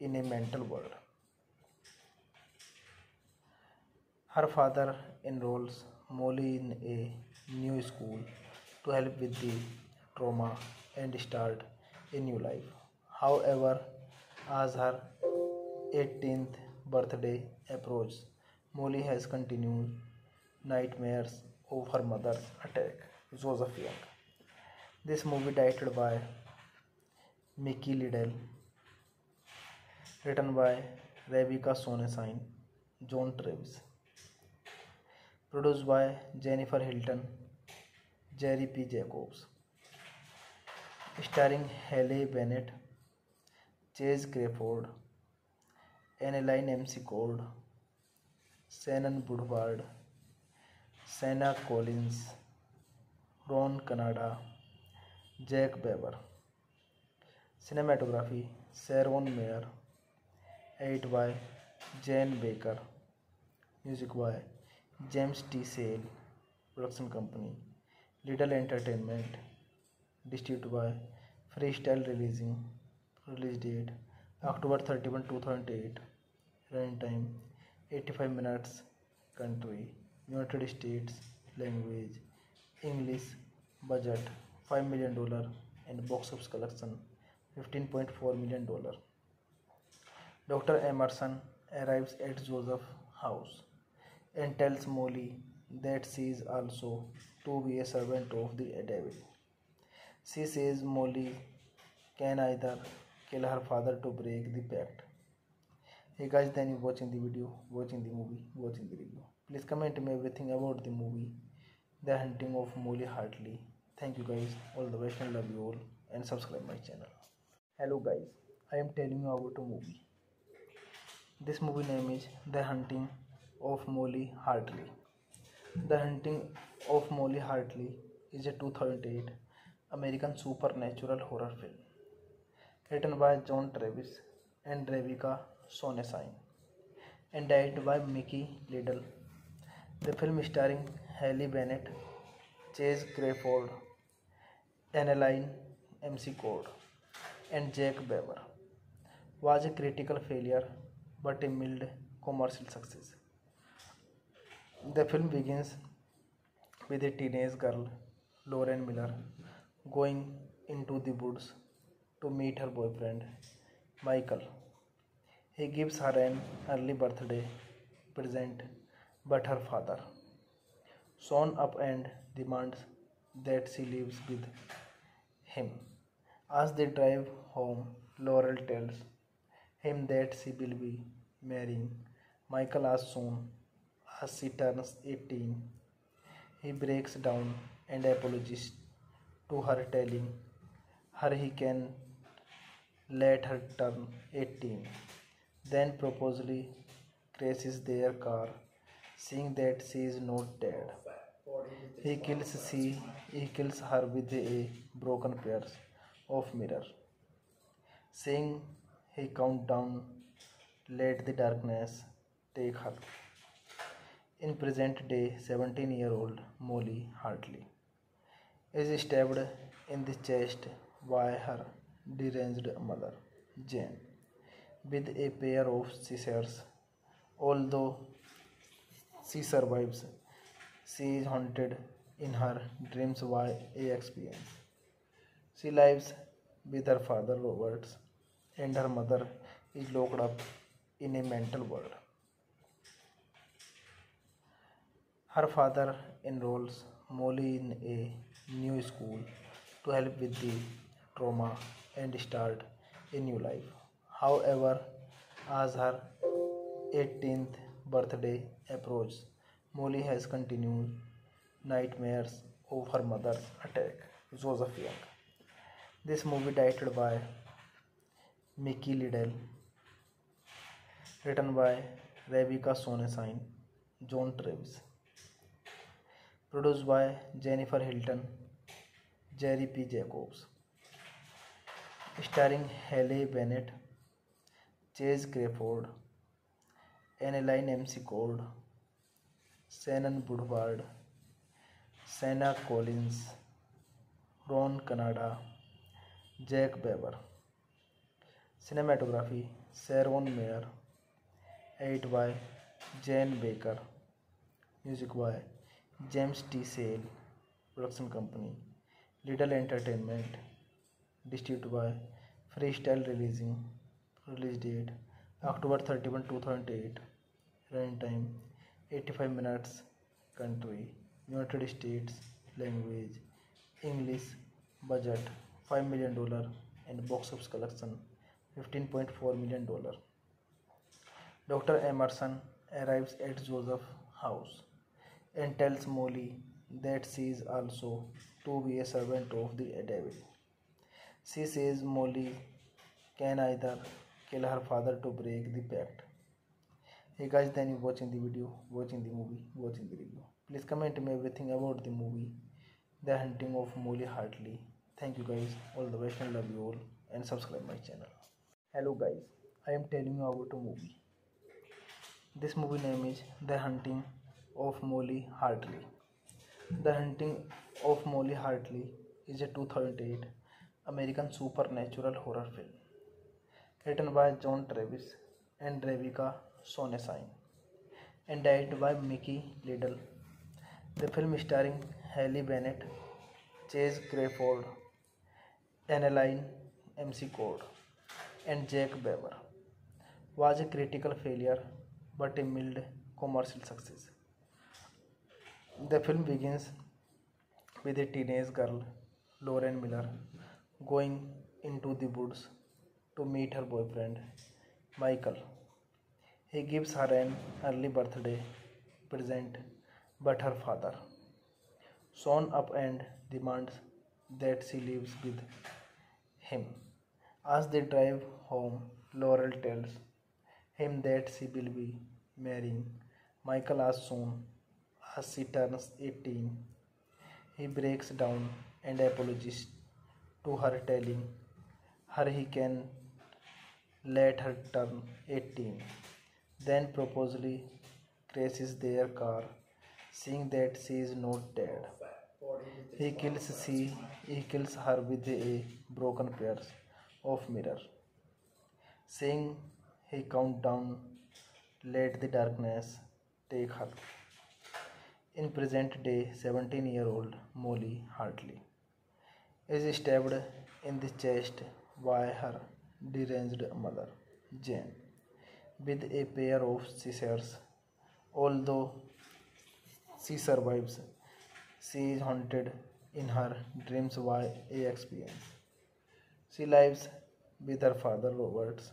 in a mental world. Her father enrolls Molly in a new school to help with the trauma and start a new life. However as her eighteenth birthday approach Molly has continue nightmares over mother's attack Joseph this movie directed by Mickey Liddell written by Rebecca Sonnenshine John Travis produce by Jennifer Hilton Jerry P Jacobs starring Haley Bennett Chace Crawford AnnaLynne McCord Shannon Woodward Shanna Collins Ron Canada Jake Weber cinematography Sharone Meir edited by Jane Baker music by James T. Sale. Production Company Liddell Entertainment. Distributed by Freestyle Releasing. Release date October 31, 2008. Running time 85 minutes. Country United States. Language English. Budget $5 million and box office collection $15.4 million. Dr. Emerson arrives at Joseph's house and tells Molly that she is also to be a servant of the devil. She says Molly can either kill her father to break the pact. Hey guys, then you watching the video, watching the movie, watching the review. Please comment me everything about the movie, The Haunting of Molly Hartley. Thank you guys, all the best and love you all, and subscribe my channel. Hello guys, I am telling you about a movie. This movie name is The Haunting of Molly Hartley the hunting of Molly Hartley is a two thousand eight American super natural horror film written by John Travis and Rebecca सोनेसाइन and direct by Mickey Liddell the film starring Haley Bennett chase Crawford एनेलाइन M C code and Jack Weber was a critical failure but a mild commercial success The film begins with a teenage girl, Laurel Miller, going into the woods to meet her boyfriend, Michael. He gives her an early birthday present, but her father, shown up and demands that she lives with him. As they drive home, Laurel tells him that she will be marrying Michael as soon as she turns 18. He breaks down and apologizes to her, telling her he can let her turn 18. Then proposally crashes their car, seeing that she is not dead. He kills she he kills her with a broken pair of mirror. Saying he count down, let the darkness take her. In present day, 17 year old Molly Hartley is stabbed in the chest by her deranged mother, Jane, with a pair of scissors. Although she survives, she is haunted in her dreams by a experience. She lives with her father Roberts, and her mother is locked up in a mental world. Her father enrolls Molly in a new school to help with the trauma and start a new life. However as her eighteenth birthday approach Molly has continue nightmares over mother's attack Joseph this movie directed by Mickey Liddell written by Rebecca Sonnenshine John Travis produce by Jennifer Hilton, Jerry P Jacobs, starring Haley Bennett, Chace Crawford AnnaLynne McCord, Shannon Woodward, Shanna Collins Ron Canada, Jake Weber cinematography Sharone Meir, edit by Jane Baker. Music by James T. Sale. Production Company Liddell Entertainment. Distributed by Freestyle Releasing. Release date October 31, 2008. Running time 85 minutes. Country United States. Language English. Budget $5 million and box office collection $15.4 million. Dr. Emerson arrives at Joseph's house and tells Molly that she is also to be a servant of the devil. She says Molly can either kill her father to break the pact. Hey guys, then you watching the video, watching the movie, watching the review. Please comment me everything about the movie, The Haunting of Molly Hartley. Thank you guys, all the best and love you all and subscribe my channel. Hello guys, I am telling you about a movie. This movie name is The Haunting of Molly Hartley the hunting of Molly Hartley is a two thousand eight American super natural horror film written by John Travis and Rebecca सोनेसाइन and direct by Mickey Liddell the film starring Haley Bennett chase Crawford एनेलाइन M C code and Jack Weber was a critical failure but a mild commercial success The film begins with a teenage girl, Laurel Miller, going into the woods to meet her boyfriend, Michael. He gives her an early birthday present, but her father, shown up and demands that she lives with him. As they drive home, Laurel tells him that she will be marrying Michael as soon as she turns 18. He breaks down and apologizes to her, telling her he can let her turn 18. Then proposally crashes their car, seeing that she is not dead. He kills she he kills her with a broken pair of mirror. Saying he count down, let the darkness take her. In present day, 17 year old Molly Hartley is stabbed in the chest by her deranged mother, Jane, with a pair of scissors. Although she survives, she is haunted in her dreams by a experience. She lives with her father Roberts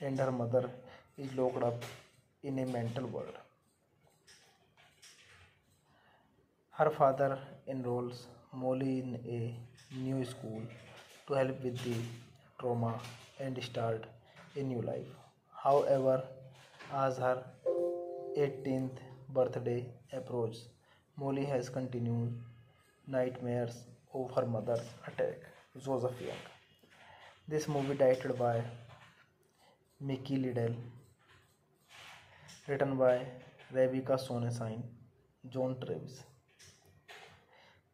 and her mother is locked up in a mental world. Her father enrolls Molly in a new school to help with the trauma and start a new life. However, as her 18th birthday approaches, Molly has continued nightmares of her mother's attack, Joseph Young. This movie directed by Mickey Liddell, written by Rebecca Sonenshine, John Travis,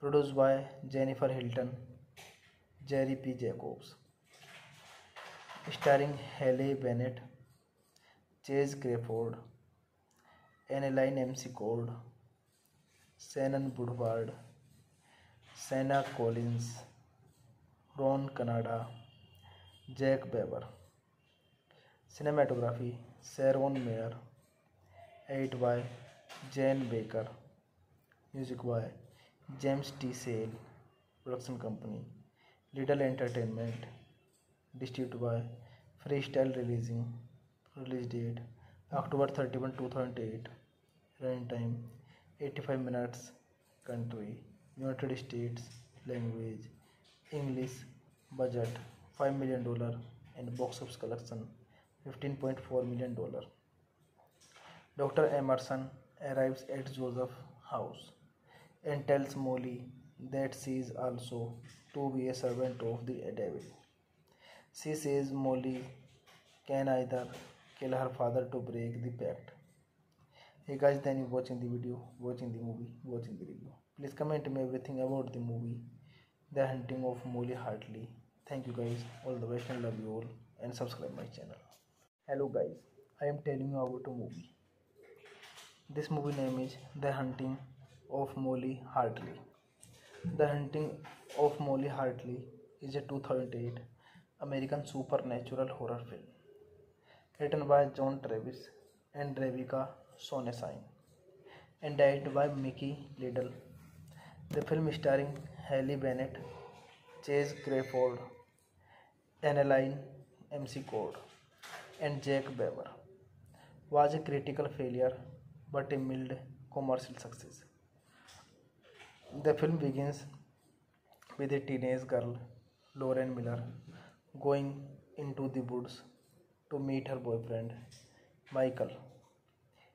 produce by Jennifer Hilton, Jerry P Jacobs, starring Haley Bennett, Chace Crawford AnnaLynne McCord, Shannon Woodward, Shanna Collins Ron Canada, Jake Weber cinematography Sharone Meir, edit by Jane Baker. Music by James T. Sale. Production Company Liddell Entertainment. Distributed by Freestyle Releasing. Release date October 31, 2008. Running time 85 minutes. Country United States. Language English. Budget $5 million and box office collection $15.4 million. Dr. Emerson arrives at Joseph's house and tells Molly that she is also to be a servant of the devil. She says Molly can either kill her father to break the pact. Hey guys, then you watching the video, watching the movie, watching the review. Please comment me everything about the movie, The Haunting of Molly Hartley. Thank you guys, all the best and love you all and subscribe my channel. Hello guys, I am telling you about a movie. This movie name is The Haunting of Molly Hartley the hunting of Molly Hartley is a two thousand eight American super natural horror film written by John Travis and Rebecca सोनेसाइन and direct by Mickey Liddell the film starring Haley Bennett chase Crawford एनेलाइन M C code and Jack Weber was a critical failure but a mild commercial success The film begins with a teenage girl, Laurel Miller, going into the woods to meet her boyfriend, Michael.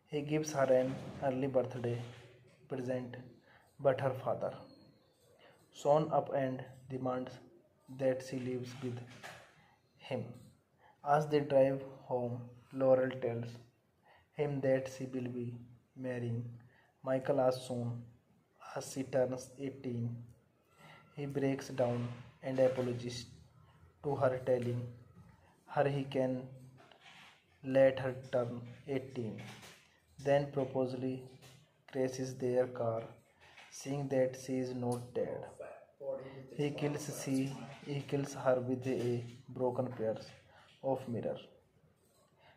He gives her an early birthday present, but her father, shown up and demands that she lives with him. As they drive home, Laurel tells him that she will be marrying Michael as soon she turns 18. He breaks down and apologizes to her, telling her he can let her turn 18. Then purposely crashes their car, seeing that she is not dead. He kills she he kills her with a broken pair of mirror.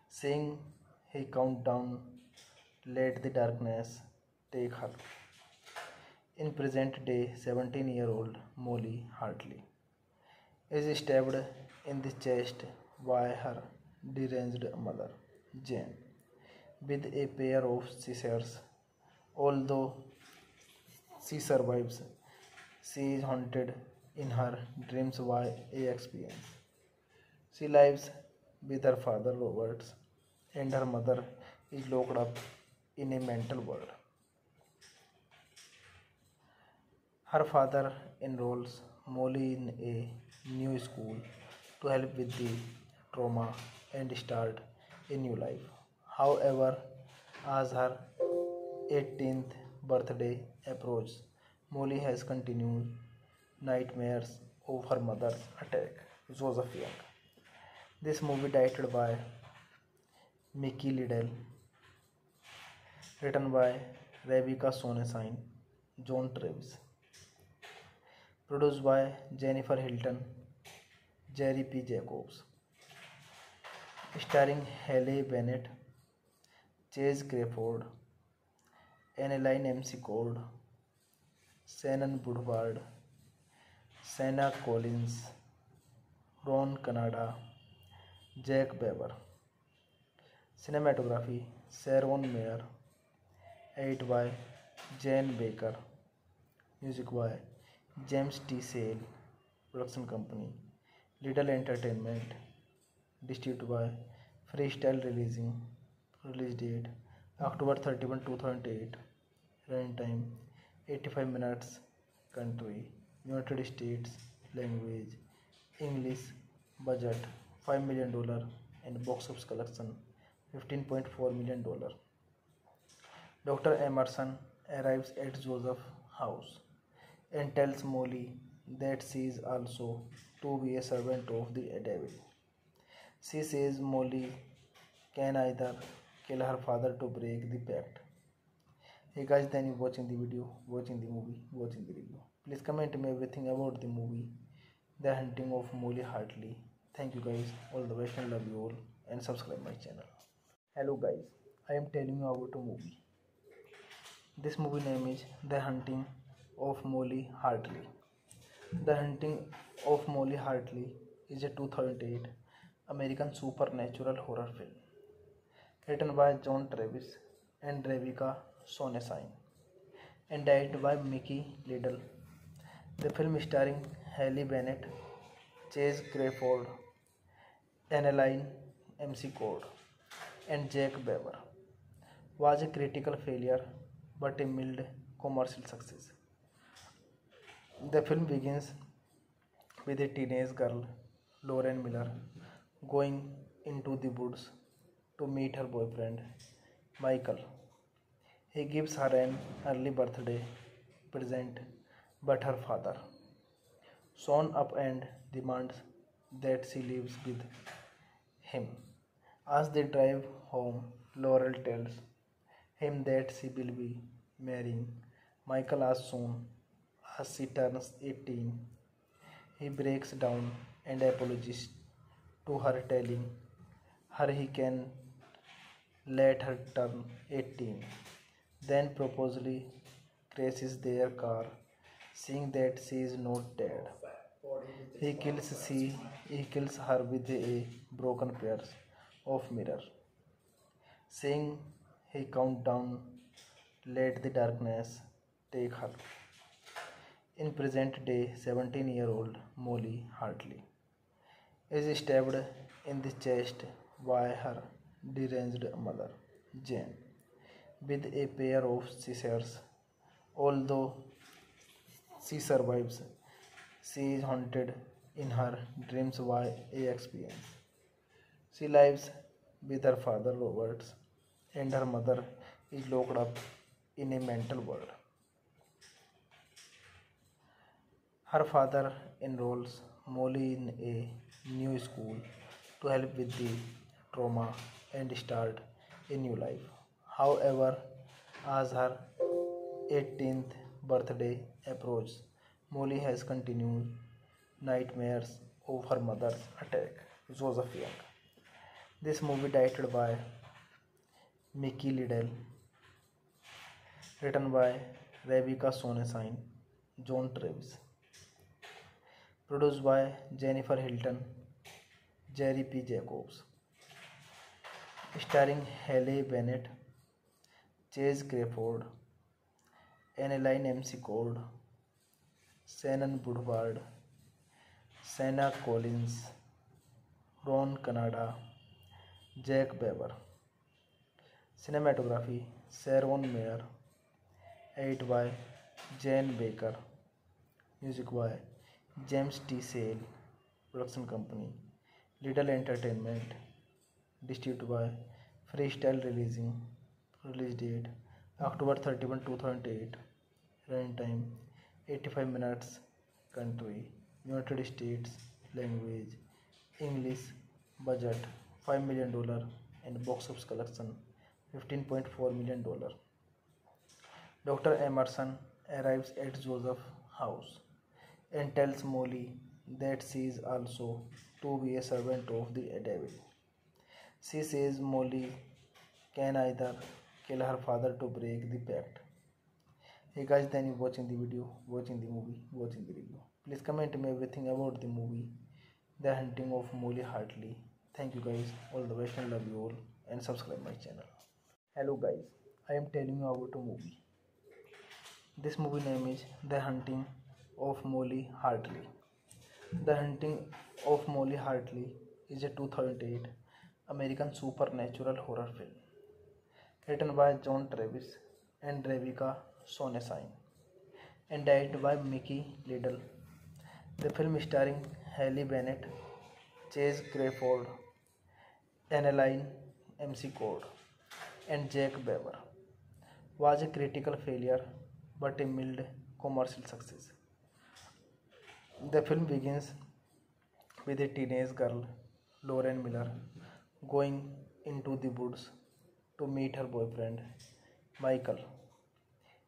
Saying he count down, let the darkness take her. In present day, 17 year old Molly Hartley is stabbed in the chest by her deranged mother, Jane, with a pair of scissors. Although she survives, she is haunted in her dreams by a experience. She lives with her father Roberts and her mother is locked up in a mental world. Her father enrolls Molly in a new school to help with the trauma and start a new life. However, as her 18th birthday approaches, Molly has continued nightmares of her mother's attack, Joseph Young. This movie directed by Mickey Liddell, written by Rebecca Sonenshine, John Travis. Produce by Jennifer Hilton, Jerry P Jacobs, starring Haley Bennett, chase Crawford एनेलाइन McCord, Shannon Woodward, Shanna Ron Canada, Jack Weber cinematography, Sharone Meir, eight by Jain Baker. Music by James T. Sale. Production Company Liddell Entertainment. Distributed by Freestyle Releasing. Release date October 31, 2008. Running time 85 minutes. Country United States. Language English. Budget $5 million and box office collection $15.4 million. Dr. Emerson arrives at Joseph's house and tells Molly that she is also to be a servant of the devil. She says Molly can either kill her father to break the pact. Hey guys, then you watching the video, watching the movie, watching the review. Please comment me everything about the movie, The Haunting of Molly Hartley. Thank you guys, all the best and love you all, and subscribe my channel. Hello guys, I am telling you about a movie. This movie name is The Haunting of Molly Hartley the hunting of Molly Hartley is a two thousand eight American super natural horror film written by John Travis and Rebecca सोनेसाइन and direct by Mickey Liddell the film starring Haley Bennett chase Crawford एनेलाइन M C code and Jack Weber was a critical failure but a mild commercial success The film begins with a teenage girl, Laurel Miller, going into the woods to meet her boyfriend, Michael. He gives her an early birthday present, but her father, shown up and demands that she lives with him. As they drive home, Laurel tells him that she will be marrying Michael as soon as she turns 18. He breaks down and apologizes to her, telling her he can let her turn 18. Then purposely crashes their car, seeing that she is not dead. He kills she he kills her with a broken pair of mirror. Saying he count down, let the darkness take her. In present day, 17 year old Molly Hartley is stabbed in the chest by her deranged mother, Jane, with a pair of scissors. Although she survives, she is haunted in her dreams by a experience. She lives with her father Roberts and her mother is locked up in a mental ward. Her father enrolls Molly in a new school to help with the trauma and start a new life. However, as her 18th birthday approaches, Molly has continued nightmares of her mother's attack, Joseph Young. This movie directed by Mickey Liddell, written by Rebecca Sonenshine, John Travis, produce by Jennifer Hilton, Jerry P Jacobs, starring Haley Bennett, chase Crawford एनेलाइन M C cold, Shannon सेना सैना Collins Ron Canada, Jack Weber cinematography, Sharone Meir, eight by Jain Baker. Music by James T. Sale. Production Company Liddell Entertainment. Distributed by Freestyle Releasing. Release date October 31, 2008. runtime 85 minutes. Country United States. Language English. Budget $5 million and box office collection $15.4 million. Dr. Emerson arrives at Joseph's house and tells Molly that she is also to be a servant of the devil. She says Molly can either kill her father to break the pact. Hey guys, then you watching the video, watching the movie, watching the review. Please comment me everything about the movie, The Haunting of Molly Hartley. Thank you guys, all the best and love you all, and subscribe my channel. Hello guys, I am telling you about a movie. This movie name is The Haunting of Molly Hartley the hunting of Molly Hartley is a two thousand eight American super natural horror film written by John Travis and Rebecca सोनेसाइन and direct by Mickey Liddell the film starring Haley Bennett chase Crawford एनेलाइन M C code and Jack Weber was a critical failure but a mild commercial success The film begins with a teenage girl, Laurel Miller, going into the woods to meet her boyfriend, Michael.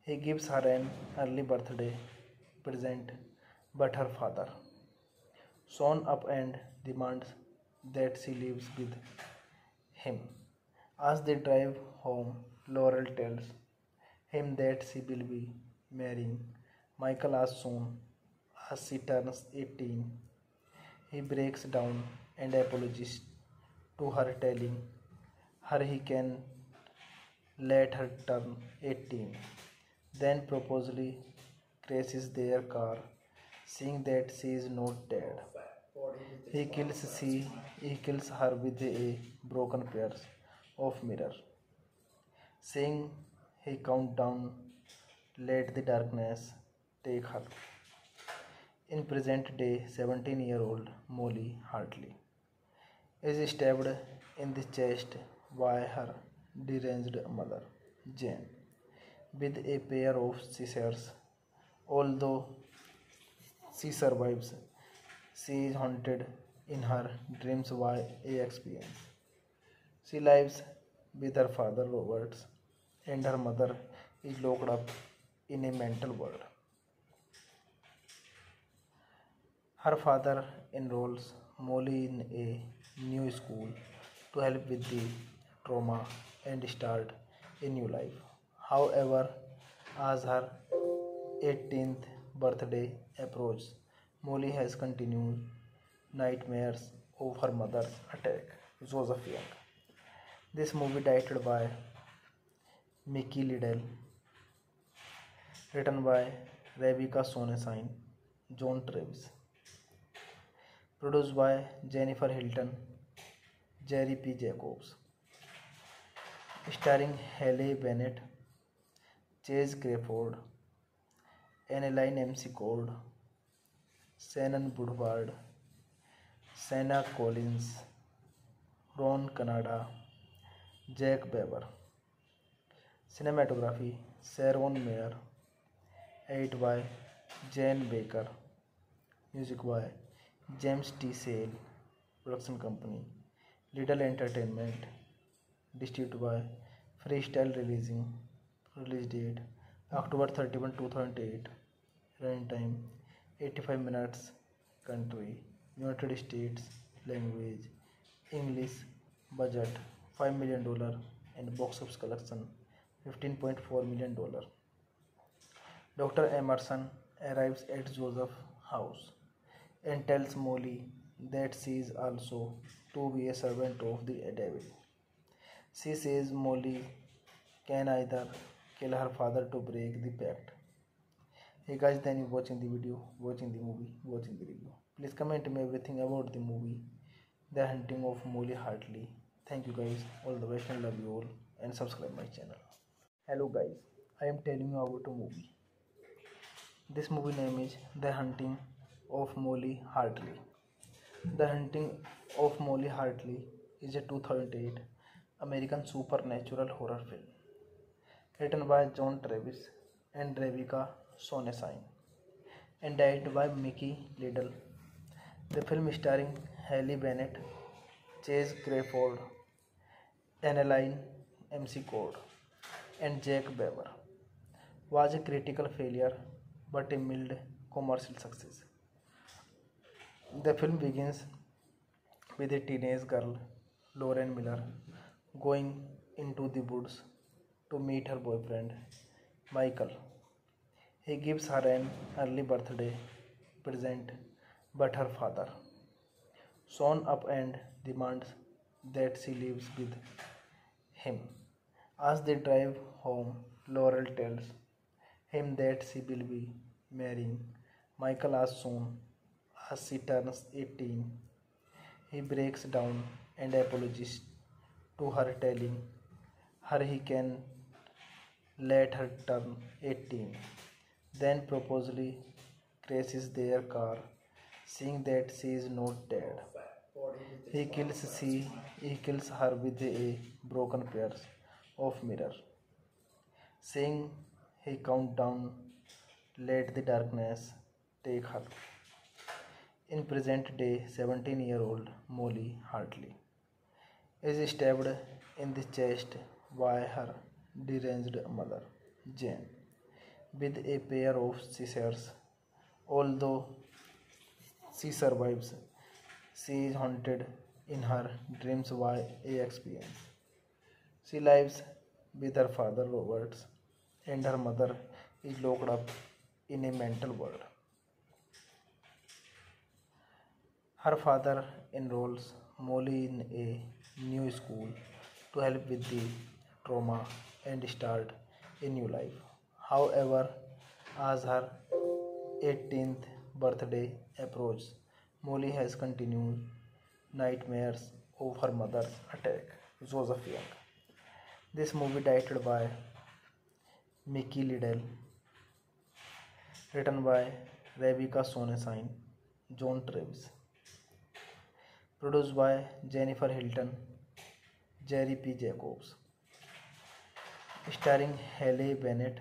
He gives her an early birthday present, but her father, shown up and demands that she lives with him. As they drive home, Laurel tells him that she will be marrying Michael as soon as she turns 18. He breaks down and apologizes to her, telling her he can let her turn 18. Then purposely crashes their car, seeing that she is not dead. He kills she he kills her with a broken pair of mirror. Saying he count down, let the darkness take her. In present day, 17 year old Molly Hartley is stabbed in the chest by her deranged mother, Jane, with a pair of scissors. Although she survives, she is haunted in her dreams by a experience. She lives with her father Roberts and her mother is locked up in a mental world. Her father enrolls Molly in a new school to help with the trauma and start a new life. However, as her 18th birthday approaches, Molly has continued nightmares of her mother's attack, Joseph Young. This movie directed by Mickey Liddell, written by Rebecca Sonenshine, John Travis, produce by Jennifer Hilton, Jerry P Jacobs, starring Haley Bennett, Chace Crawford AnnaLynne McCord, Shannon Shanna Shanna Ron Canada, Jake Weber cinematography Sharone Meir edit by Jane Baker. Music by James T. Sale. Production Company Liddell Entertainment. Distributed by Freestyle Releasing. Release date October 31, 2008. Running time 85 minutes. Country United States. Language English. Budget $5 million and box office collection $15.4 million. Dr. Emerson arrives at Joseph's house and tells Molly that she is also to be a servant of the devil. She says Molly can either kill her father to break the pact. Hey guys, then you watching the video, watching the movie, watching the review. Please comment me everything about the movie, The Haunting of Molly Hartley. Thank you guys, all the best and love you all, and subscribe my channel. Hello guys, I am telling you about a movie. This movie name is The Haunting of Molly Hartley the hunting of Molly Hartley is a two thousand eight American super natural horror film written by John Travis and Rebecca सोनेसाइन and direct by Mickey Liddell the film starring Haley Bennett chase Crawford एनेलाइन M C code and Jack Weber was a critical failure but a mild commercial success The film begins with a teenage girl, Laurel Miller, going into the woods to meet her boyfriend, Michael. He gives her an early birthday present, but her father, shown up and demands that she lives with him. As they drive home, Laurel tells him that she will be marrying Michael as soon as she turns eighteen he breaks down and apologist to her telling her he can let her turn eighteen then purposely crashes their car seeing that she is not dead he kills she he kills her with a broken pair of mirror seeing he count down let the darkness take her In present day, 17 year old Molly Hartley is stabbed in the chest by her deranged mother, Jane, with a pair of scissors. Although she survives, she is haunted in her dreams by a experience. She lives with her father Roberts and her mother is locked up in a mental world. Her father enrolls Molly in a new school to help with the trauma and start a new life. However, as her 18th birthday approaches, Molly has continued nightmares of her mother's attack, Joseph Young. This movie directed by Mickey Liddell, written by Rebecca Sonenshine, John Travis, produce by Jennifer Hilton, Jerry P Jacobs, starring Haley Bennett,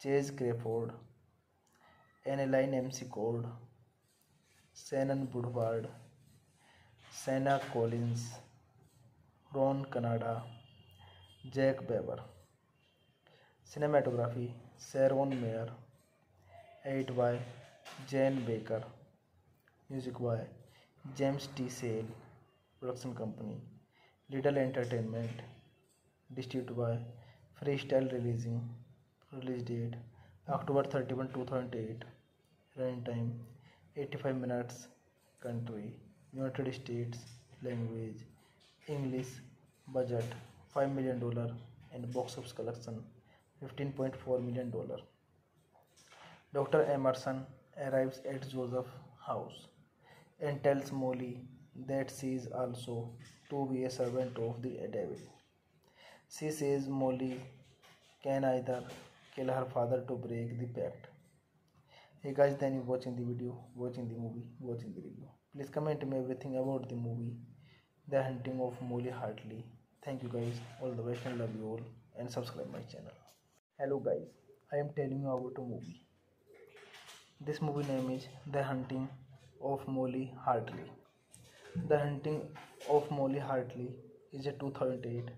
chase Crawford एनेलाइन M C cold, Shannon Woodward, senna Collins Ron Canada, Jack Weber cinematography Sharone Meir, eight by Jain Baker. Music by James T. Sale. Production Company Liddell Entertainment. Distributed by Freestyle Releasing. Release date October 31, 2008. Running time 85 minutes. Country United States. Language English. Budget $5 million and box office collection $15.4 million. Dr. Emerson arrives at Joseph's house and tells Molly that she is also to be a servant of the devil. She says Molly can either kill her father to break the pact. Hey guys, then you watching the video, watching the movie, watching the review. Please comment me everything about the movie, The Haunting of Molly Hartley. Thank you guys, all the best and love you all and subscribe my channel. Hello guys, I am telling you about a movie. This movie name is The Haunting of Molly Hartley the hunting of Molly Hartley is a two thousand eight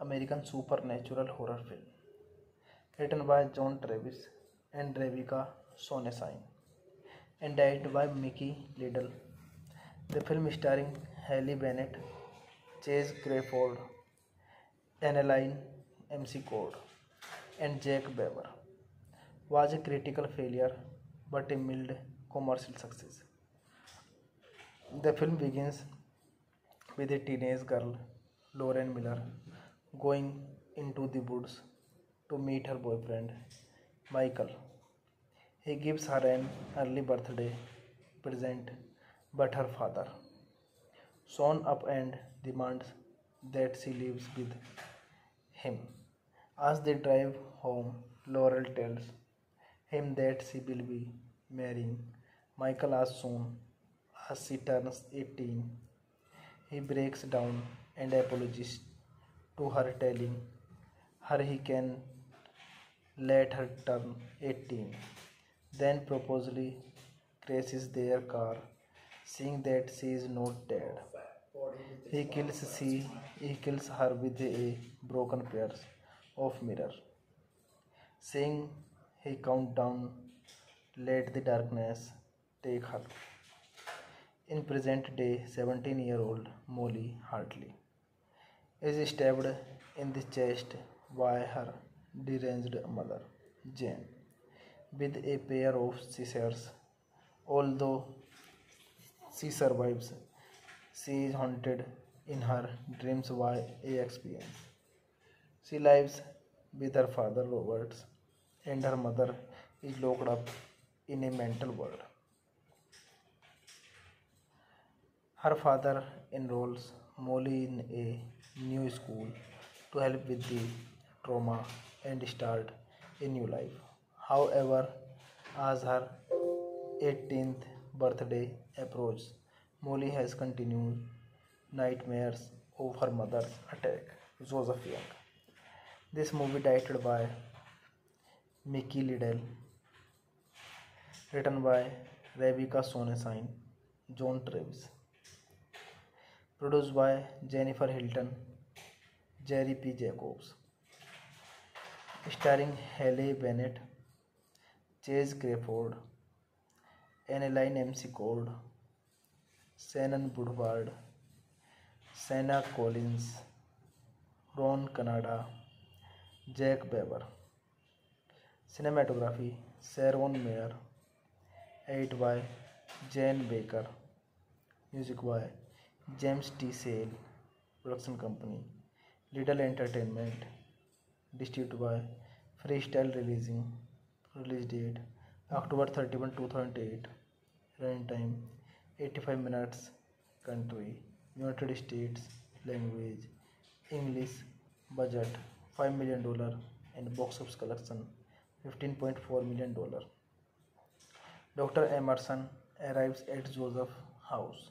American super natural horror film written by John Travis and Rebecca सोनेसाइन and direct by Mickey Liddell the film starring Haley Bennett chase Crawford एनेलाइन M C code and Jack Weber was a critical failure but a mild commercial success The film begins with a teenage girl, Laurel Miller, going into the woods to meet her boyfriend, Michael. He gives her an early birthday present, but her father, shown up and demands that she lives with him. As they drive home, Laurel tells him that she will be marrying Michael as soon as she turns 18. He breaks down and apologizes to her, telling her he can let her turn 18. Then purposely crashes their car, seeing that she is not dead. He kills she, he kills her with a broken pair of mirror, saying he count down, let the darkness take her. In present day, 17 year old Molly Hartley is stabbed in the chest by her deranged mother, Jane, with a pair of scissors. Although she survives, she is haunted in her dreams by a experience. She lives with her father Roberts and her mother is locked up in a mental world. Her father enrolls Molly in a new school to help with the trauma and start a new life. However as her eighteenth birthday approach Molly has continue nightmares over mother's attack Joseph this movie directed by Mickey Liddell written by Rebecca Sonnenshine John Travis produce by Jennifer Hilton Jerry P Jacobs starring Haley Bennett Chace Crawford AnnaLynne McCord Shannon Woodward Shanna Collins Ron Canada Jake Weber cinematography Sharone Meir edit by Jane Baker music by James T. Sale. Production Company Liddell Entertainment. Distributed by Freestyle Releasing. Release date October 31, 2008. Running time 85 minutes. Country United States. Language English. Budget $5 million and box office collection $15.4 million. Dr. Emerson arrives at Joseph's house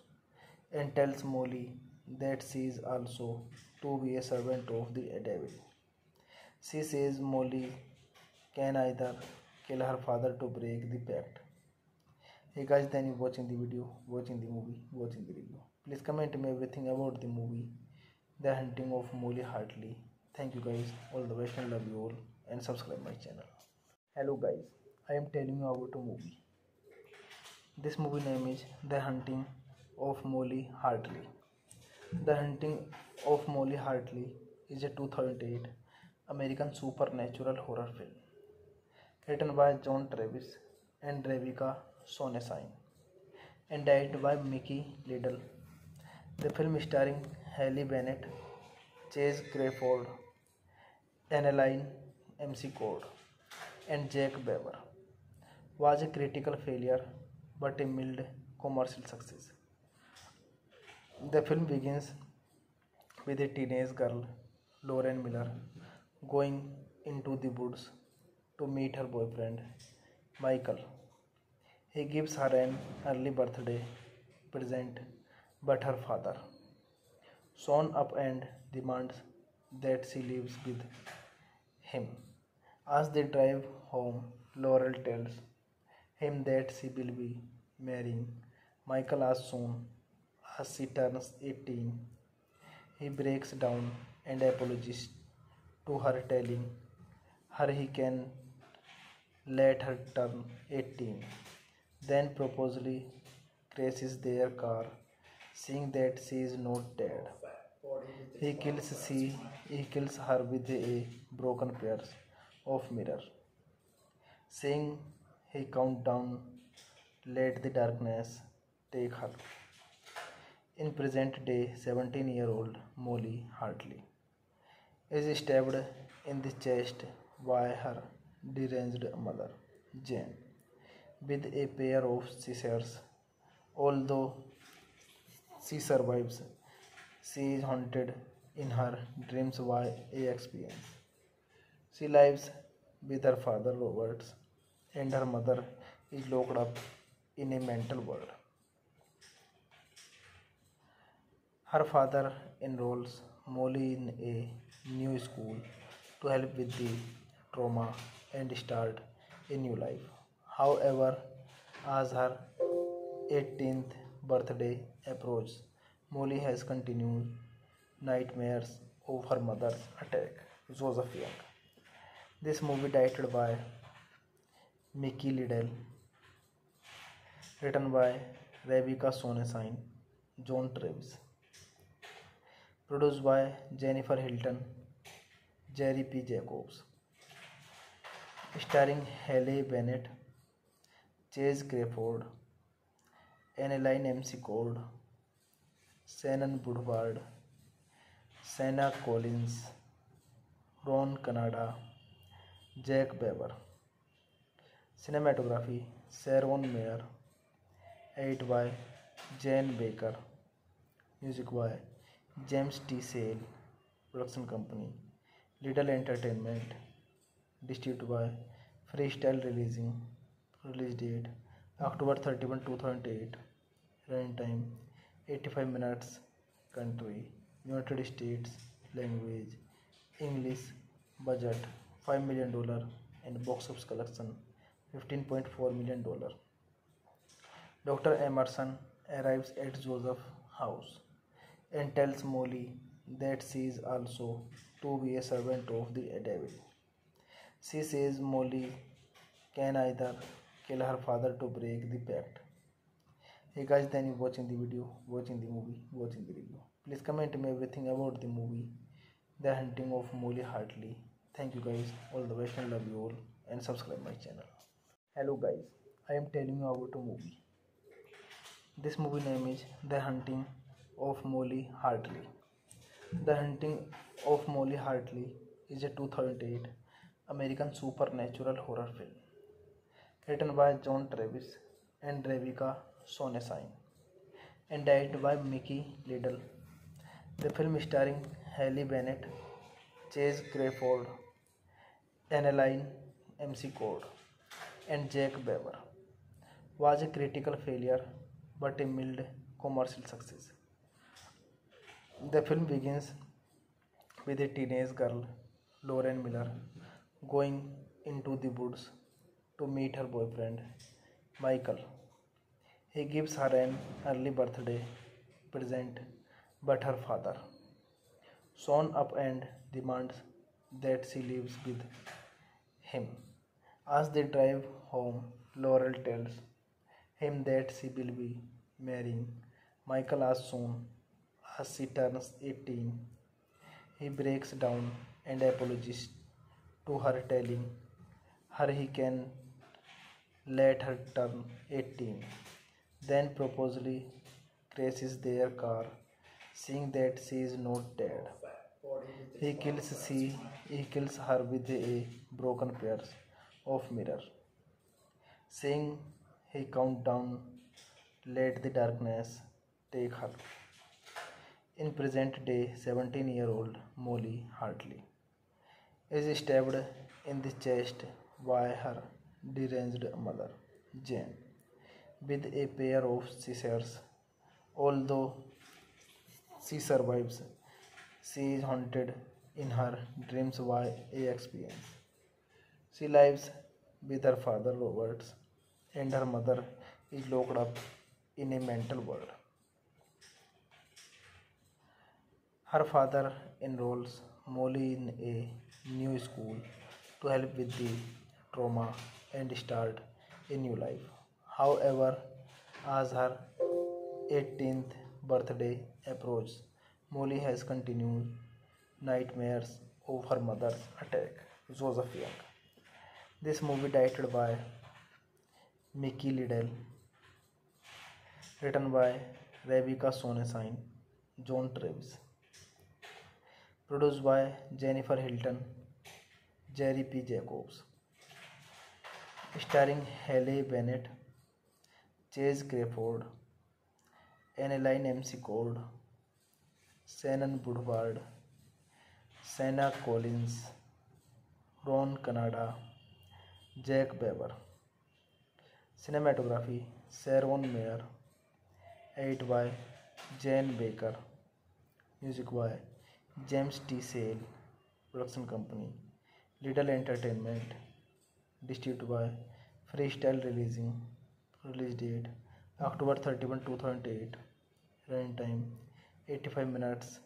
and tells Molly that she is also to be a servant of the devil. She says Molly can either kill her father to break the pact. Hey guys, then you watching the video, watching the movie, watching the review. Please comment me everything about the movie, The Hunting of Molly Hartley. Thank you guys, all the best and love you all and subscribe my channel. Hello guys, I am telling you about a movie. This movie name is The Hunting of Molly Hartley the hunting of Molly Hartley is a two thousand eight American super natural horror film written by John Travis and Rebecca Sonnenshine and direct by Mickey Liddell the film starring Haley Bennett Chace Crawford AnnaLynne McCord and Jake Weber was a critical failure but a mild commercial success The film begins with a teenage girl, Laurel Miller, going into the woods to meet her boyfriend, Michael. He gives her an early birthday present, but her father, shown up and demands that she lives with him. As they drive home, Laurel tells him that she will be marrying Michael as soon as she turns 18. He breaks down and apologizes to her, telling her he can let her turn 18. Then purposely crashes their car, seeing that she is not dead. He kills she he kills her with a broken pair of mirror. Saying he count down, let the darkness take her. In present day, 17 year old Molly Hartley is stabbed in the chest by her deranged mother, Jane, with a pair of scissors. Although she survives, she is haunted in her dreams by a experience. She lives with her father Roberts and her mother is locked up in a mental world. Her father enrolls Molly in a new school to help with the trauma and start a new life. However as her eighteenth birthday approach Molly has continue nightmares over mother's attack Joseph this movie directed by Mickey Liddell written by Rebecca Sonnenshine John Travis produce by Jennifer Hilton Jerry P Jacobs starring Haley Bennett Chace Crawford AnnaLynne McCord Shannon Woodward Shanna Collins Ron Canada Jake Weber cinematography Sharone Meir edit by Jane Baker music by James T. Sale. Production Company Liddell Entertainment. Distributed by Freestyle Releasing. Release date October 31, 2008. Running time 85 minutes. Country United States. Language English. Budget $5 million and box office collection $15.4 million. Dr. Emerson arrives at Joseph's house and tells Molly that she is also to be a servant of the devil. She says Molly can either kill her father to break the pact. Hey guys, then you watching the video, watching the movie, watching the review. Please comment me everything about the movie, The Hunting of Molly Hartley. Thank you guys, all the best and love you all and subscribe my channel. Hello guys, I am telling you about a movie. This movie name is The Hunting of Molly Hartley. The Hunting of Molly Hartley is a 2008 American supernatural horror film written by John Travis and Rebecca Sonenshine and directed by Mickey Liddell. The film starring Haley Bennett, Chase Crawford, Anneline MC Cord, and Jack Weber was a critical failure but a mild commercial success. The film begins with a teenage girl, Laurel Miller, going into the woods to meet her boyfriend, Michael. He gives her an early birthday present, but her father, shown up and demands that she lives with him. As they drive home, Laurel tells him that she will be marrying Michael as soon as she turns 18. He breaks down and apologizes to her, telling her he can let her turn 18. Then purposely crashes their car, seeing that she is not dead. He kills she he kills her with a broken pair of mirror. Saying he count down, let the darkness take her. In present day, 17 year old Molly Hartley is stabbed in the chest by her deranged mother, Jane, with a pair of scissors. Although she survives, she is haunted in her dreams by a experience. She lives with her father Roberts, and her mother is locked up in a mental ward. Her father enrolls Molly in a new school to help with the trauma and start a new life. However as her eighteenth birthday approach Molly has continue nightmares over her mother's attack Joseph this movie directed by Mickey Liddell written by Rebecca Sonnenshine John Travis produce by Jennifer Hilton Jerry P Jacobs starring Haley Bennett Chace Crawford AnnaLynne McCord बुडवाड Woodward Shanna Collins Ron Canada Jake Weber cinematography Sharone Meir edit by Jane Baker music by James T. Sale. Production Company Liddell Entertainment. Distributed by Freestyle Releasing. Release date October 31, 2008. Running time 85 minutes.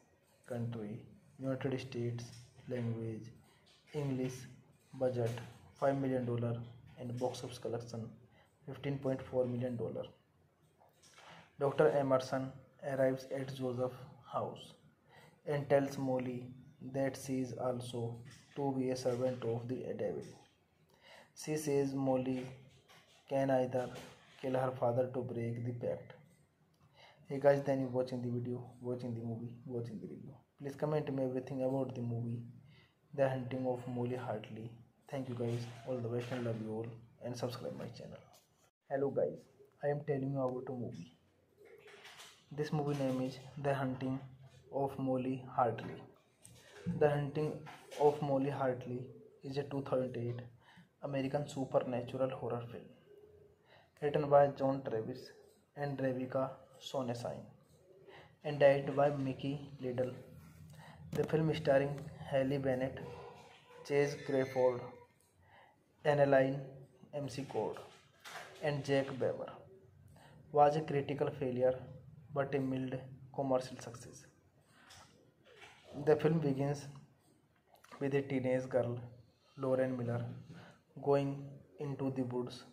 Country United States. Language English. budget $5 million and box office collection $15.4 million. Dr. Emerson arrives at Joseph's house and tells Molly that she is also to be a servant of the devil. She says Molly can either kill her father to break the pact. Hey guys, then you watching the video, watching the movie, watching the review. Please comment me everything about the movie, The Hunting of Molly Hartley. Thank you guys, all the best and love you all, and subscribe my channel. Hello guys, I am telling you about a movie. This movie name is The Hunting of Molly Hartley the hunting of Molly Hartley is a two thousand eight American super natural horror film written by John Travis and Rebecca Sonnenshine and direct by Mickey Liddell the film starring Haley Bennett Chace Crawford AnnaLynne McCord and Jake Weber was a critical failure but a mild commercial success The film begins with a teenage girl, Laurel Miller, going into the woods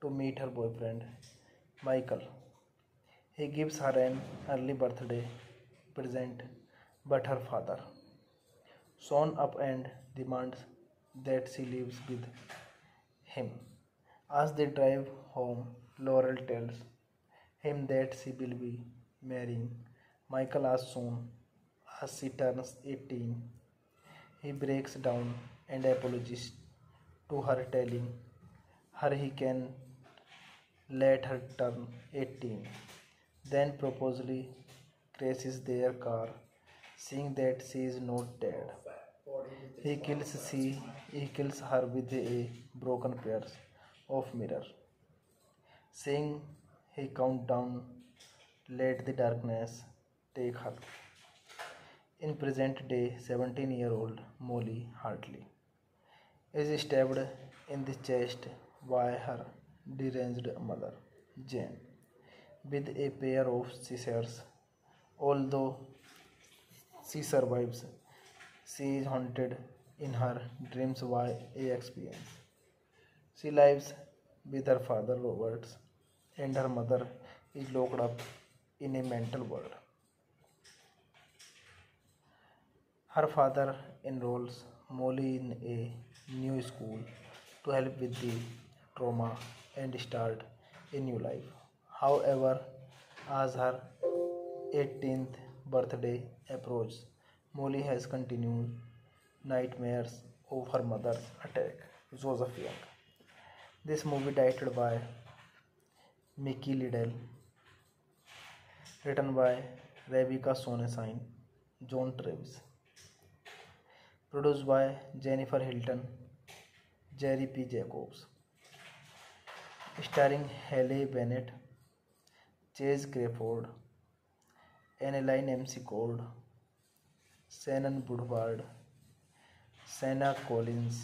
to meet her boyfriend, Michael. He gives her an early birthday present, but her father, shown up and demands that she lives with him. As they drive home, Laurel tells him that she will be marrying Michael as soon as she turns 18. He breaks down and apologizes to her, telling her he can let her turn 18. Then purposely crashes their car, seeing that she is not dead. He kills she he kills her with a broken pair of mirror. Saying he count down, let the darkness take her. In present day, 17 year old Molly Hartley is stabbed in the chest by her deranged mother, Jane, with a pair of scissors. Although she survives, she is haunted in her dreams by a experience. She lives with her father Roberts, and her mother is locked up in a mental world. Her father enrolls Molly in a new school to help with the trauma and start a new life. However as her eighteenth birthday approach Molly has continue nightmares of her mother's attack Joseph this movie directed by Mickey Liddell written by Rebecca Sonnenshine John Travis produce by Jennifer Hilton, Jerry P Jacobs, starring Haley Bennett, Chace Crawford, AnnaLynne McCord बुडवाड Woodward, Shanna Collins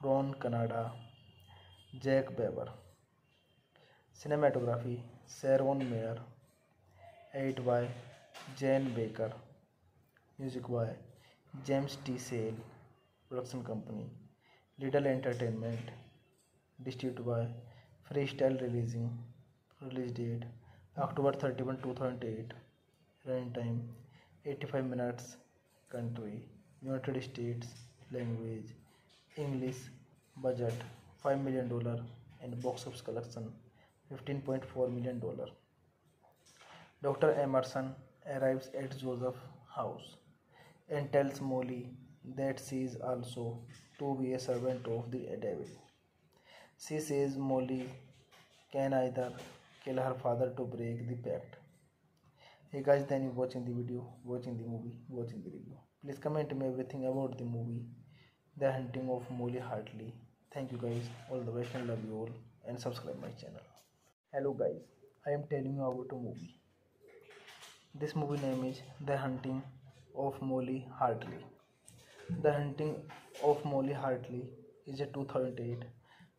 Ron Canada, Jake Weber cinematography Sharone Meir, edit by Jane Baker. Music by James T. Sale. Production Company Liddell Entertainment. Distributed by Freestyle Releasing. Release date October 31, 2008. Running time 85 minutes. Country United States. Language English. Budget $5 million and box office collection $15.4 million. Dr. Emerson arrives at Joseph's house and tells Molly that she is also to be a servant of the devil. She says Molly can either kill her father to break the pact. Hey guys, then you watching the video, watching the movie, watching the review. Please comment me everything about the movie, The Hunting of Molly Hartley. Thank you guys, all the best and love you all, and subscribe my channel. Hello guys, I am telling you about a movie. This movie name is The Hunting of Molly Hartley the hunting of Molly Hartley is a two thousand eight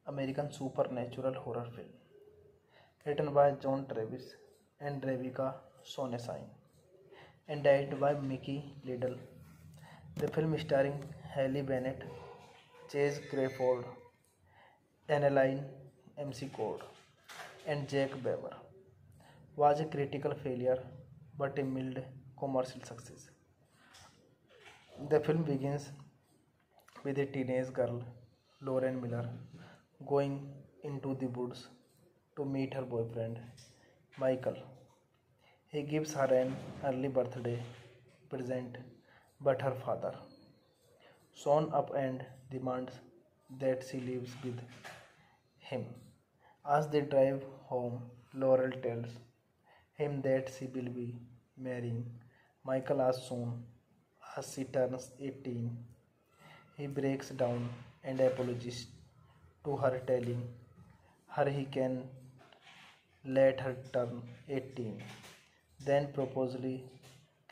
American supernatural horror film written by John Travis and Rebecca Sonne and direct by Mickey Liddell the film starring Haley Bennett Chace Crawford AnnaLynne McCord and Jake Weber was a critical failure but a mild commercial success The film begins with a teenage girl, Laurel Miller, going into the woods to meet her boyfriend, Michael. He gives her an early birthday present, but her father, shown up and demands that she lives with him. As they drive home, Laurel tells him that she will be marrying Michael as soon as she turns 18. He breaks down and apologizes to her, telling her he can let her turn 18. Then purposely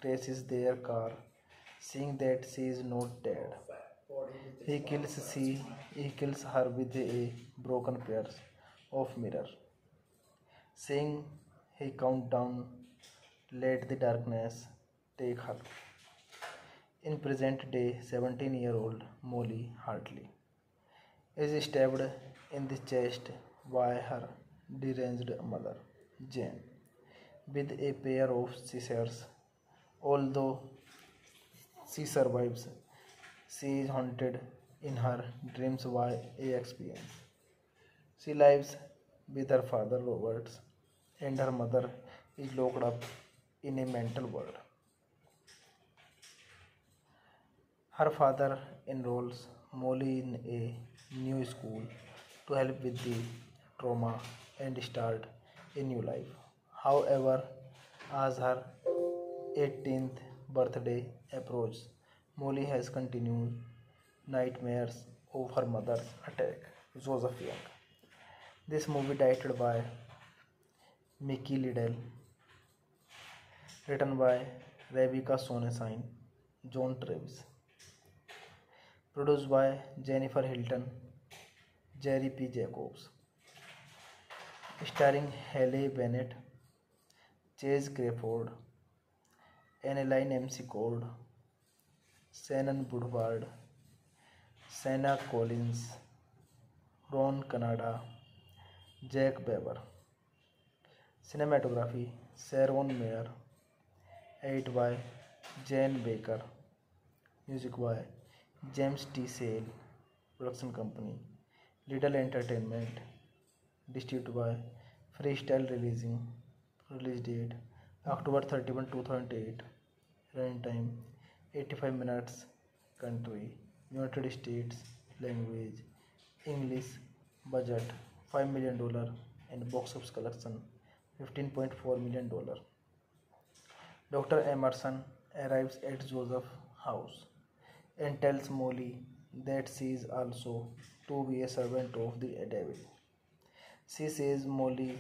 crashes their car, seeing that she is not dead. He kills she he kills her with a broken pair of mirror, saying he count down, let the darkness take her. In present day, 17 year old Molly Hartley is stabbed in the chest by her deranged mother, Jane, with a pair of scissors. Although she survives, she is haunted in her dreams by a experience. She lives with her father Roberts, and her mother is locked up in a mental ward. Her father enrolls Molly in a new school to help with the trauma and start a new life. However as her eighteenth birthday approach Molly has continue nightmares of her mother's attack Joseph this movie directed by Mickey Liddell written by Rebecca Sonnenshine John Travis produce by Jennifer Hilton Jerry P Jacobs starring Haley Bennett Chace Crawford AnnaLynne McCord Shannon Woodward Shanna Collins Ron Canada Jake Weber cinematography Sharone Meir edit by Jane Baker music by James T. Sale. Production Company Liddell Entertainment. Distributed by Freestyle Releasing. Release date October 31, 2008. Running time 85 minutes. Country United States. Language English. Budget $5 million and box office collection $15.4 million. Dr. Emerson arrives at Joseph's house and tells Molly that she is also to be a servant of the devil. She says Molly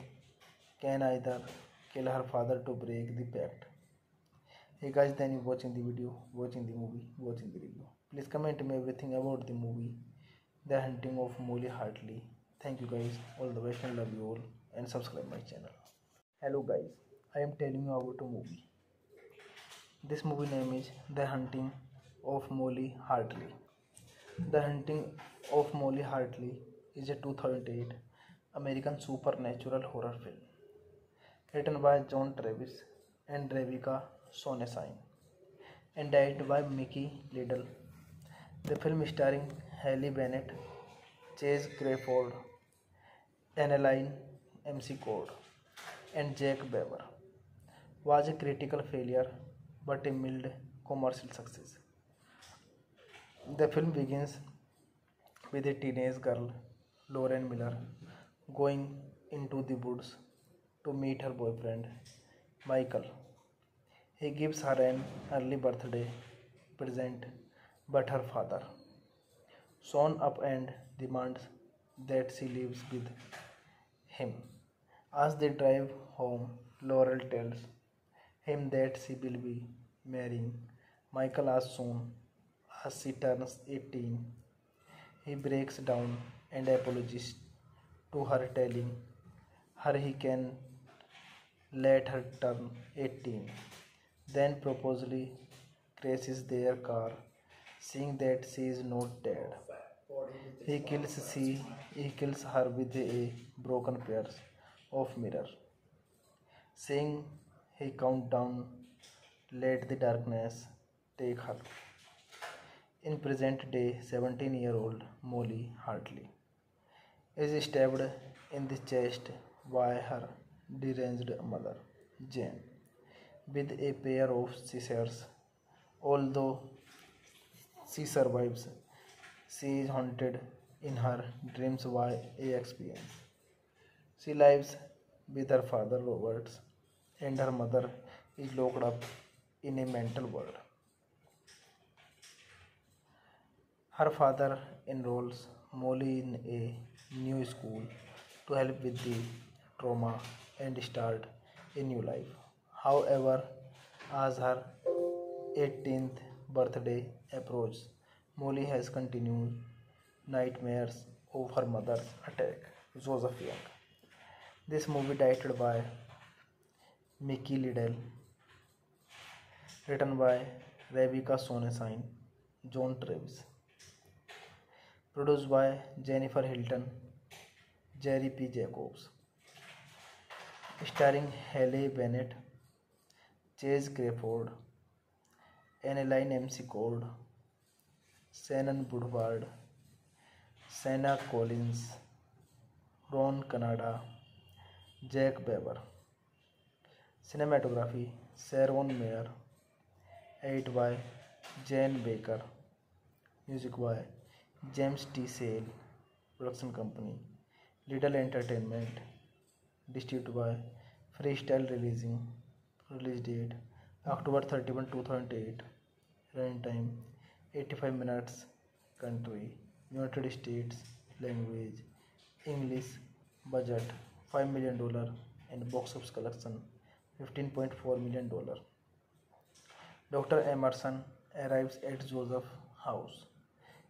can either kill her father to break the pact. Hey guys, then you watching the video, watching the movie, watching the review. Please comment me everything about the movie, The Hunting of Molly Hartley. Thank you guys, all the best and love you all and subscribe my channel. Hello guys, I am telling you about a movie. This movie name is The Hunting of Molly Hartley the hunting of Molly Hartley is a two thousand eight American supernatural horror film written by John Travis and Rebecca Sonnenshine and direct by Mickey Liddell the film starring Haley Bennett Chace Crawford AnnaLynne McCord and Jake Weber was a critical failure but a mild commercial success The film begins with a teenage girl, Laurel Miller, going into the woods to meet her boyfriend, Michael. He gives her an early birthday present, but her father, shown up and demands that she lives with him. As they drive home, Laurel tells him that she will be marrying Michael as soon as she turns 18. He breaks down and apologizes to her, telling her he can let her turn 18. Then purposely crashes their car, seeing that she is not dead. He kills she, he kills her with a broken pair of mirror. Saying he count down, let the darkness take her. In present day, 17 year old Molly Hartley is stabbed in the chest by her deranged mother, Jane, with a pair of scissors. Although she survives, she is haunted in her dreams by a experience. She lives with her father Roberts and her mother is locked up in a mental world. Her father enrolls Molly in a new school to help with the trauma and start a new life. However as her eighteenth birthday approach Molly has continue nightmares of her mother's attack Joseph this movie directed by Mickey Liddell written by Rebecca Sonnenshine John Travis produce by Jennifer Hilton Jerry P Jacobs starring Haley Bennett Chace Crawford AnnaLynne McCord बुडवाड Woodward Shanna Collins Ron Canada Jake Weber cinematography Sharone Meir edit by Jane Baker music by James T. Sale. Production Company Liddell Entertainment. Distributed by Freestyle Releasing. Release date October 31, 2008. Running time 85 minutes. Country United States. Language English. Budget $5 million and box office collection $15.4 million. Dr. Emerson arrives at Joseph's house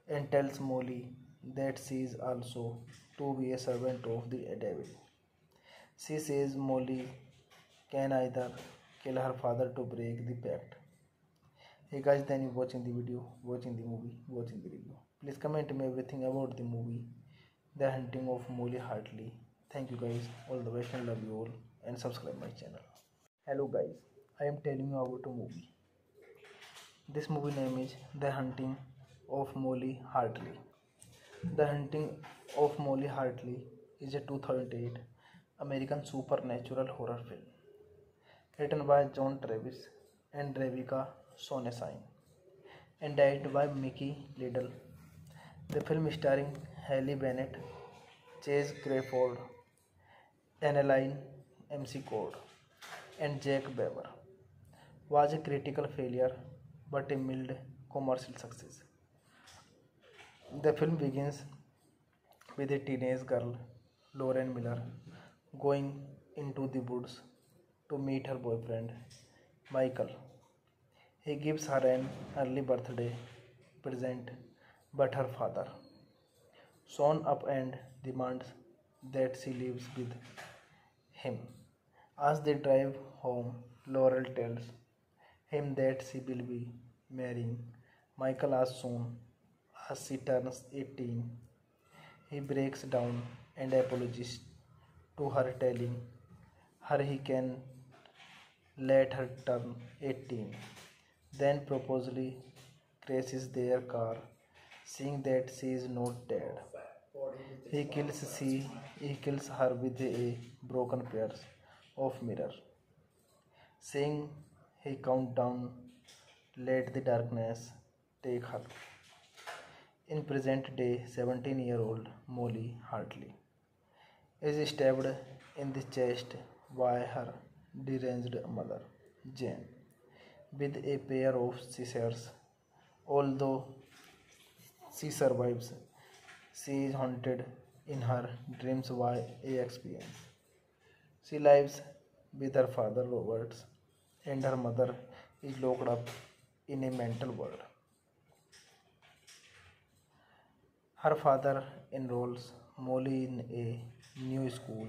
and tells Molly that she is also to be a servant of the devil. She says Molly can either kill her father to break the pact. Hey guys, then you watching the video, watching the movie, watching the review. Please comment me everything about the movie, The Hunting of Molly Hartley. Thank you guys, all the best and love you all and subscribe my channel. Hello guys, I am telling you about a movie. This movie name is The Hunting of Molly Hartley the hunting of Molly Hartley is a two thousand eight American supernatural horror film written by John Travis and Rebecca Sonnenshine and direct by Mickey Liddell the film starring Haley Bennett Chace Crawford AnnaLynne McCord and Jake Weber was a critical failure but a mild commercial success The film begins with a teenage girl, Laurel Miller, going into the woods to meet her boyfriend, Michael. He gives her an early birthday present, but her father, shown up and demands that she lives with him. As they drive home, Laurel tells him that she will be marrying Michael as soon as she turns 18. He breaks down and apologizes to her, telling her he can let her turn 18. Then purposely crashes their car, seeing that she is not dead. He kills she, he kills her with a broken pair of mirror. Saying he count down, let the darkness take her. In present day, 17 year old Molly Hartley is stabbed in the chest by her deranged mother, Jane, with a pair of scissors. Although she survives, she is haunted in her dreams by a experience. She lives with her father Roberts and her mother is locked up in a mental world. Her father enrolls Molly in a new school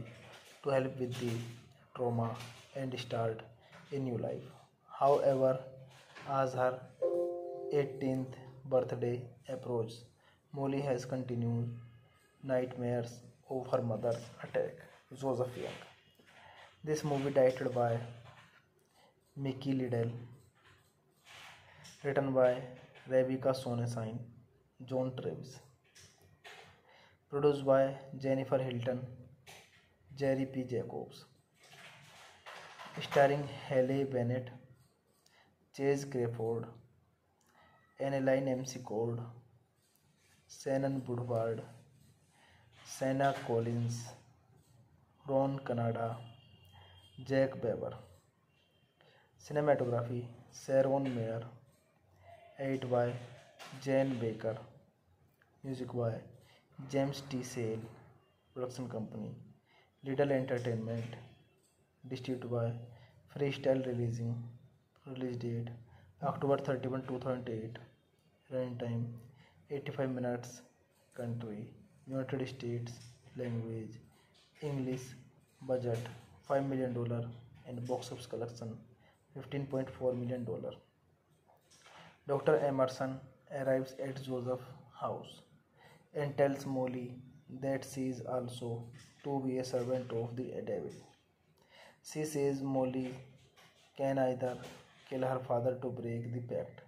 to help with the trauma and start a new life. However, as her 18th birthday approaches, Molly has continued nightmares of her mother's attack, Joseph Young. This movie directed by Mickey Liddell, written by Rebecca Sonenshine, John Travis, produce by Jennifer Hilton, Jerry P Jacobs, starring Haley Bennett, Chace Crawford AnnaLynne McCord, Shannon Woodward, Shanna Collins Ron Canada, Jake Weber cinematography Sharone Meir, edit by Jane Baker. Music by James T. Sale. Production Company Liddell Entertainment. Distributed by Freestyle Releasing. Release date October 31, 2008. runtime 85 minutes. Country United States. Language English. Budget $5 million and box office collection $15.4 million. Dr. Emerson arrives at Joseph's house and tells Molly that she is also to be a servant of the devil. She says Molly can either kill her father to break the pact.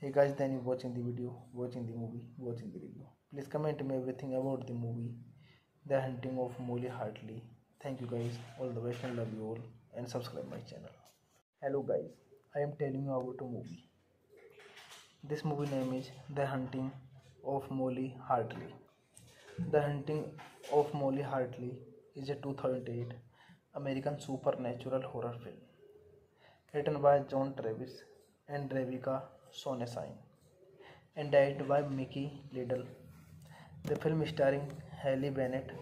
Hey guys, then you watching the video, watching the movie, watching the review. Please comment me everything about the movie, The Hunting of Molly Hartley. Thank you guys, all the best and love you all and subscribe my channel. Hello guys, I am telling you about a movie. This movie name is The Hunting of Molly Hartley the hunting of Molly Hartley is a two thousand eight American supernatural horror film written by John Travis and Rebecca Sonnenshine and direct by Mickey Liddell the film starring Haley Bennett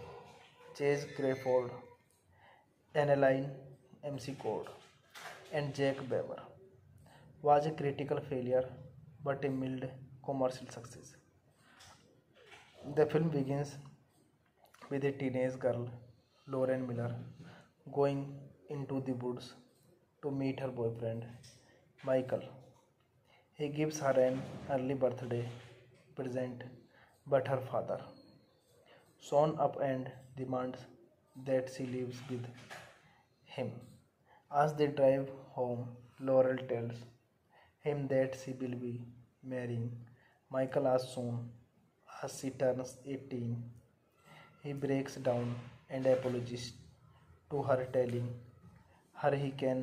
Chace Crawford AnnaLynne McCord and Jake Weber was a critical failure but a mild commercial success The film begins with a teenage girl, Laurel Miller, going into the woods to meet her boyfriend, Michael. He gives her an early birthday present, but her father, shown up and demands that she lives with him. As they drive home, Laurel tells him that she will be marrying Michael as soon as she turns eighteen he breaks down and apologises to her telling her he can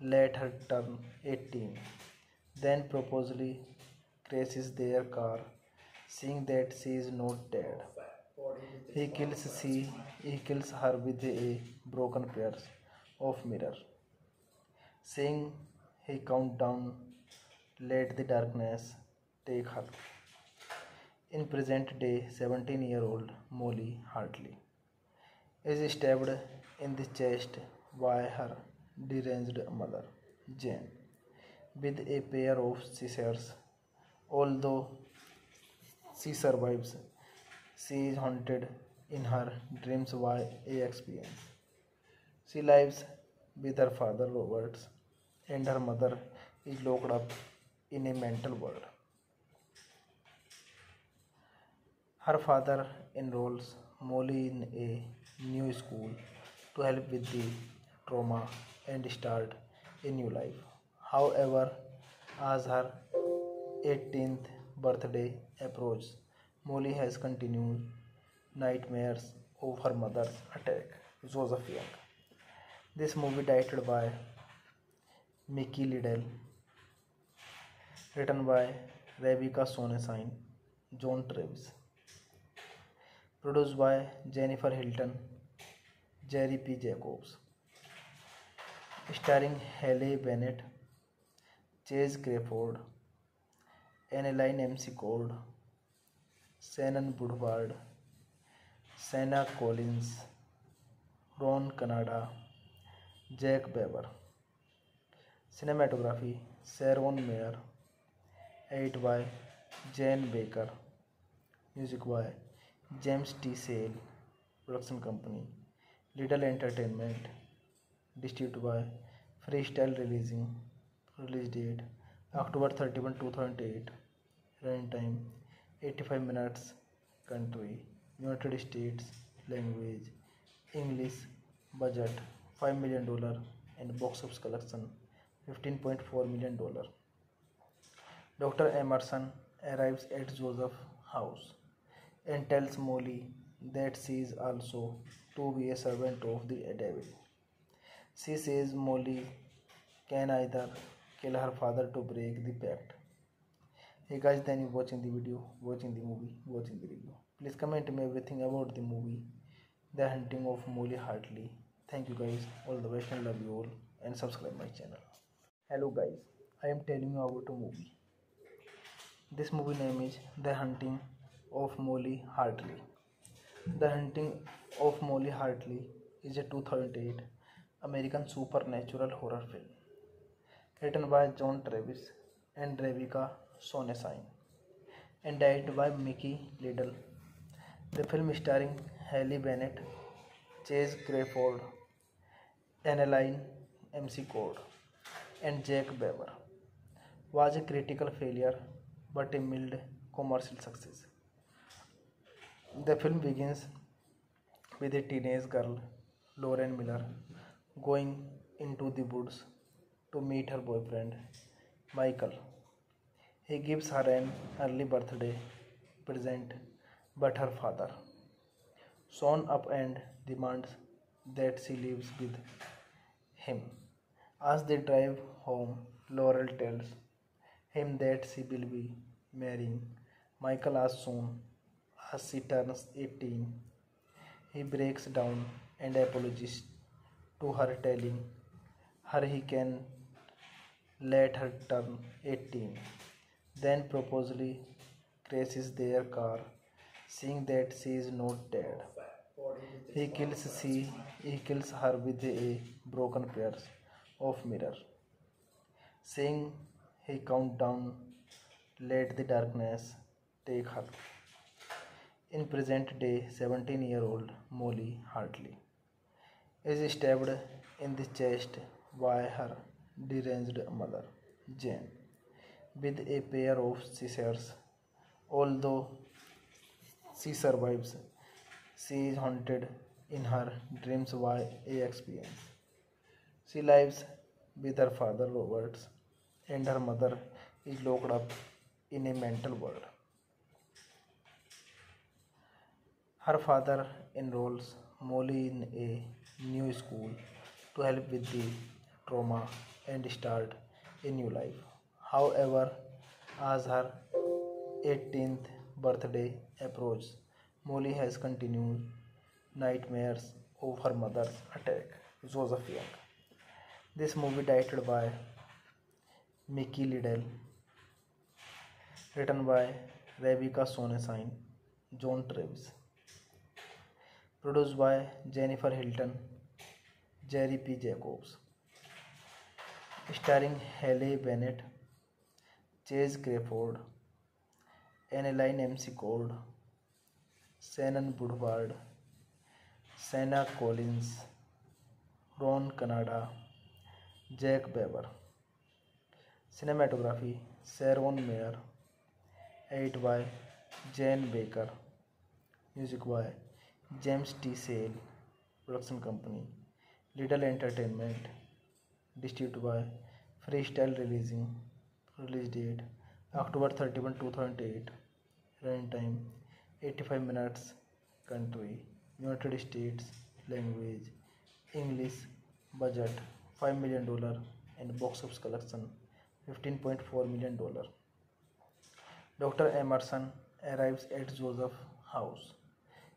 let her turn eighteen then purposely crashes their car seeing that she is not dead he kills she he kills her with a broken pair of mirror seeing he count down let the darkness take her In present day, 17 year old Molly Hartley is stabbed in the chest by her deranged mother, Jane, with a pair of scissors. Although she survives, she is haunted in her dreams by a experience. She lives with her father Roberts and her mother is locked up in a mental ward. Her father enrolls Molly in a new school to help with the trauma and start a new life. However, as her 18th birthday approaches, Molly has continued nightmares of her mother's attack, Joseph Young. This movie directed by Mickey Liddell, written by Rebecca Sonenshine, John Travis, produce by Jennifer Hilton, Jerry P Jacobs, starring Haley Bennett, Chace Crawford AnnaLynne McCord, Shannon Woodward, Shanna Collins Ron Canada, Jake Weber cinematography, Sharone Meir, edit by Jane Baker. Music by James T. Sale. Production Company Liddell Entertainment. Distributed by Freestyle Releasing. Release date October 31, 2008. Running time 85 minutes country United States language English budget 5 million dollar and box office collection 15.4 million dollar Dr. Emerson arrives at Joseph's house and tells Molly that she is also to be a servant of the devil. She says Molly can either kill her father to break the pact. Hey guys, then you watching the video, watching the movie, watching the review. Please comment me everything about the movie, The Haunting of Molly Hartley. Thank you guys, all the best and love you all, and subscribe my channel. Hello guys, I am telling you about a movie. This movie name is The Haunting of Molly Hartley the hunting of Molly Hartley is a two thousand eight American super natural horror film written by John Travis and Rebecca सोनेसाइन and direct by Mickey Liddell the film starring Haley Bennett chase Crawford एनेलाइन M C code and Jack Weber was a critical failure but a mild commercial success The film begins with a teenage girl, Laurel Miller, going into the woods to meet her boyfriend, Michael. He gives her an early birthday present, but her father, shown up and demands that she lives with him. As they drive home, Laurel tells him that she will be marrying Michael as soon as she turns 18, he breaks down and apologizes to her, telling her he can let her turn 18. Then purposely crashes their car, seeing that she is not dead. He kills she, he kills her with a broken pair of mirror, saying he count down, let the darkness take her in present day 17 year old Molly Hartley is stabbed in the chest by her deranged mother Jane with a pair of scissors. Although she survives, she is haunted in her dreams by a experience. She lives with her father Roberts and her mother is locked up in a mental world. Her father enrolls Molly in a new school to help with the trauma and start a new life. However, as her 18th birthday approaches, Molly has continued nightmares of her mother's attack, Joseph Young. This movie directed by Mickey Liddell, written by Rebecca Sonenshine, John Travis produce by Jennifer Hilton, Jerry P Jacobs, starring Haley Bennett, Chace Crawford AnnaLynne McCord, Shannon Shanna Shanna Collins Ron Canada, Jake Weber cinematography Sharone Meir edit by Jane Baker, music by James T. Sale Production Company, Liddell Entertainment, distributed by Freestyle Releasing, release date October 31, 2008, running time 85 minutes, country United States, language English, budget 5 million dollar and box office collection 15.4 million dollar. Dr. Emerson arrives at Joseph's house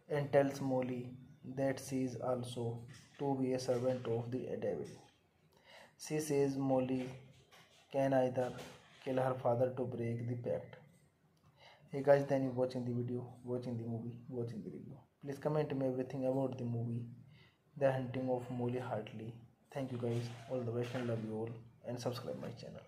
and tells Molly that she is also to be a servant of the devil. She says Molly can either kill her father to break the pact. Hey guys, then you watching the video, watching the movie, watching the review. Please comment me everything about the movie, The Haunting of Molly Hartley. Thank you guys, all the best and love you all, and subscribe my channel.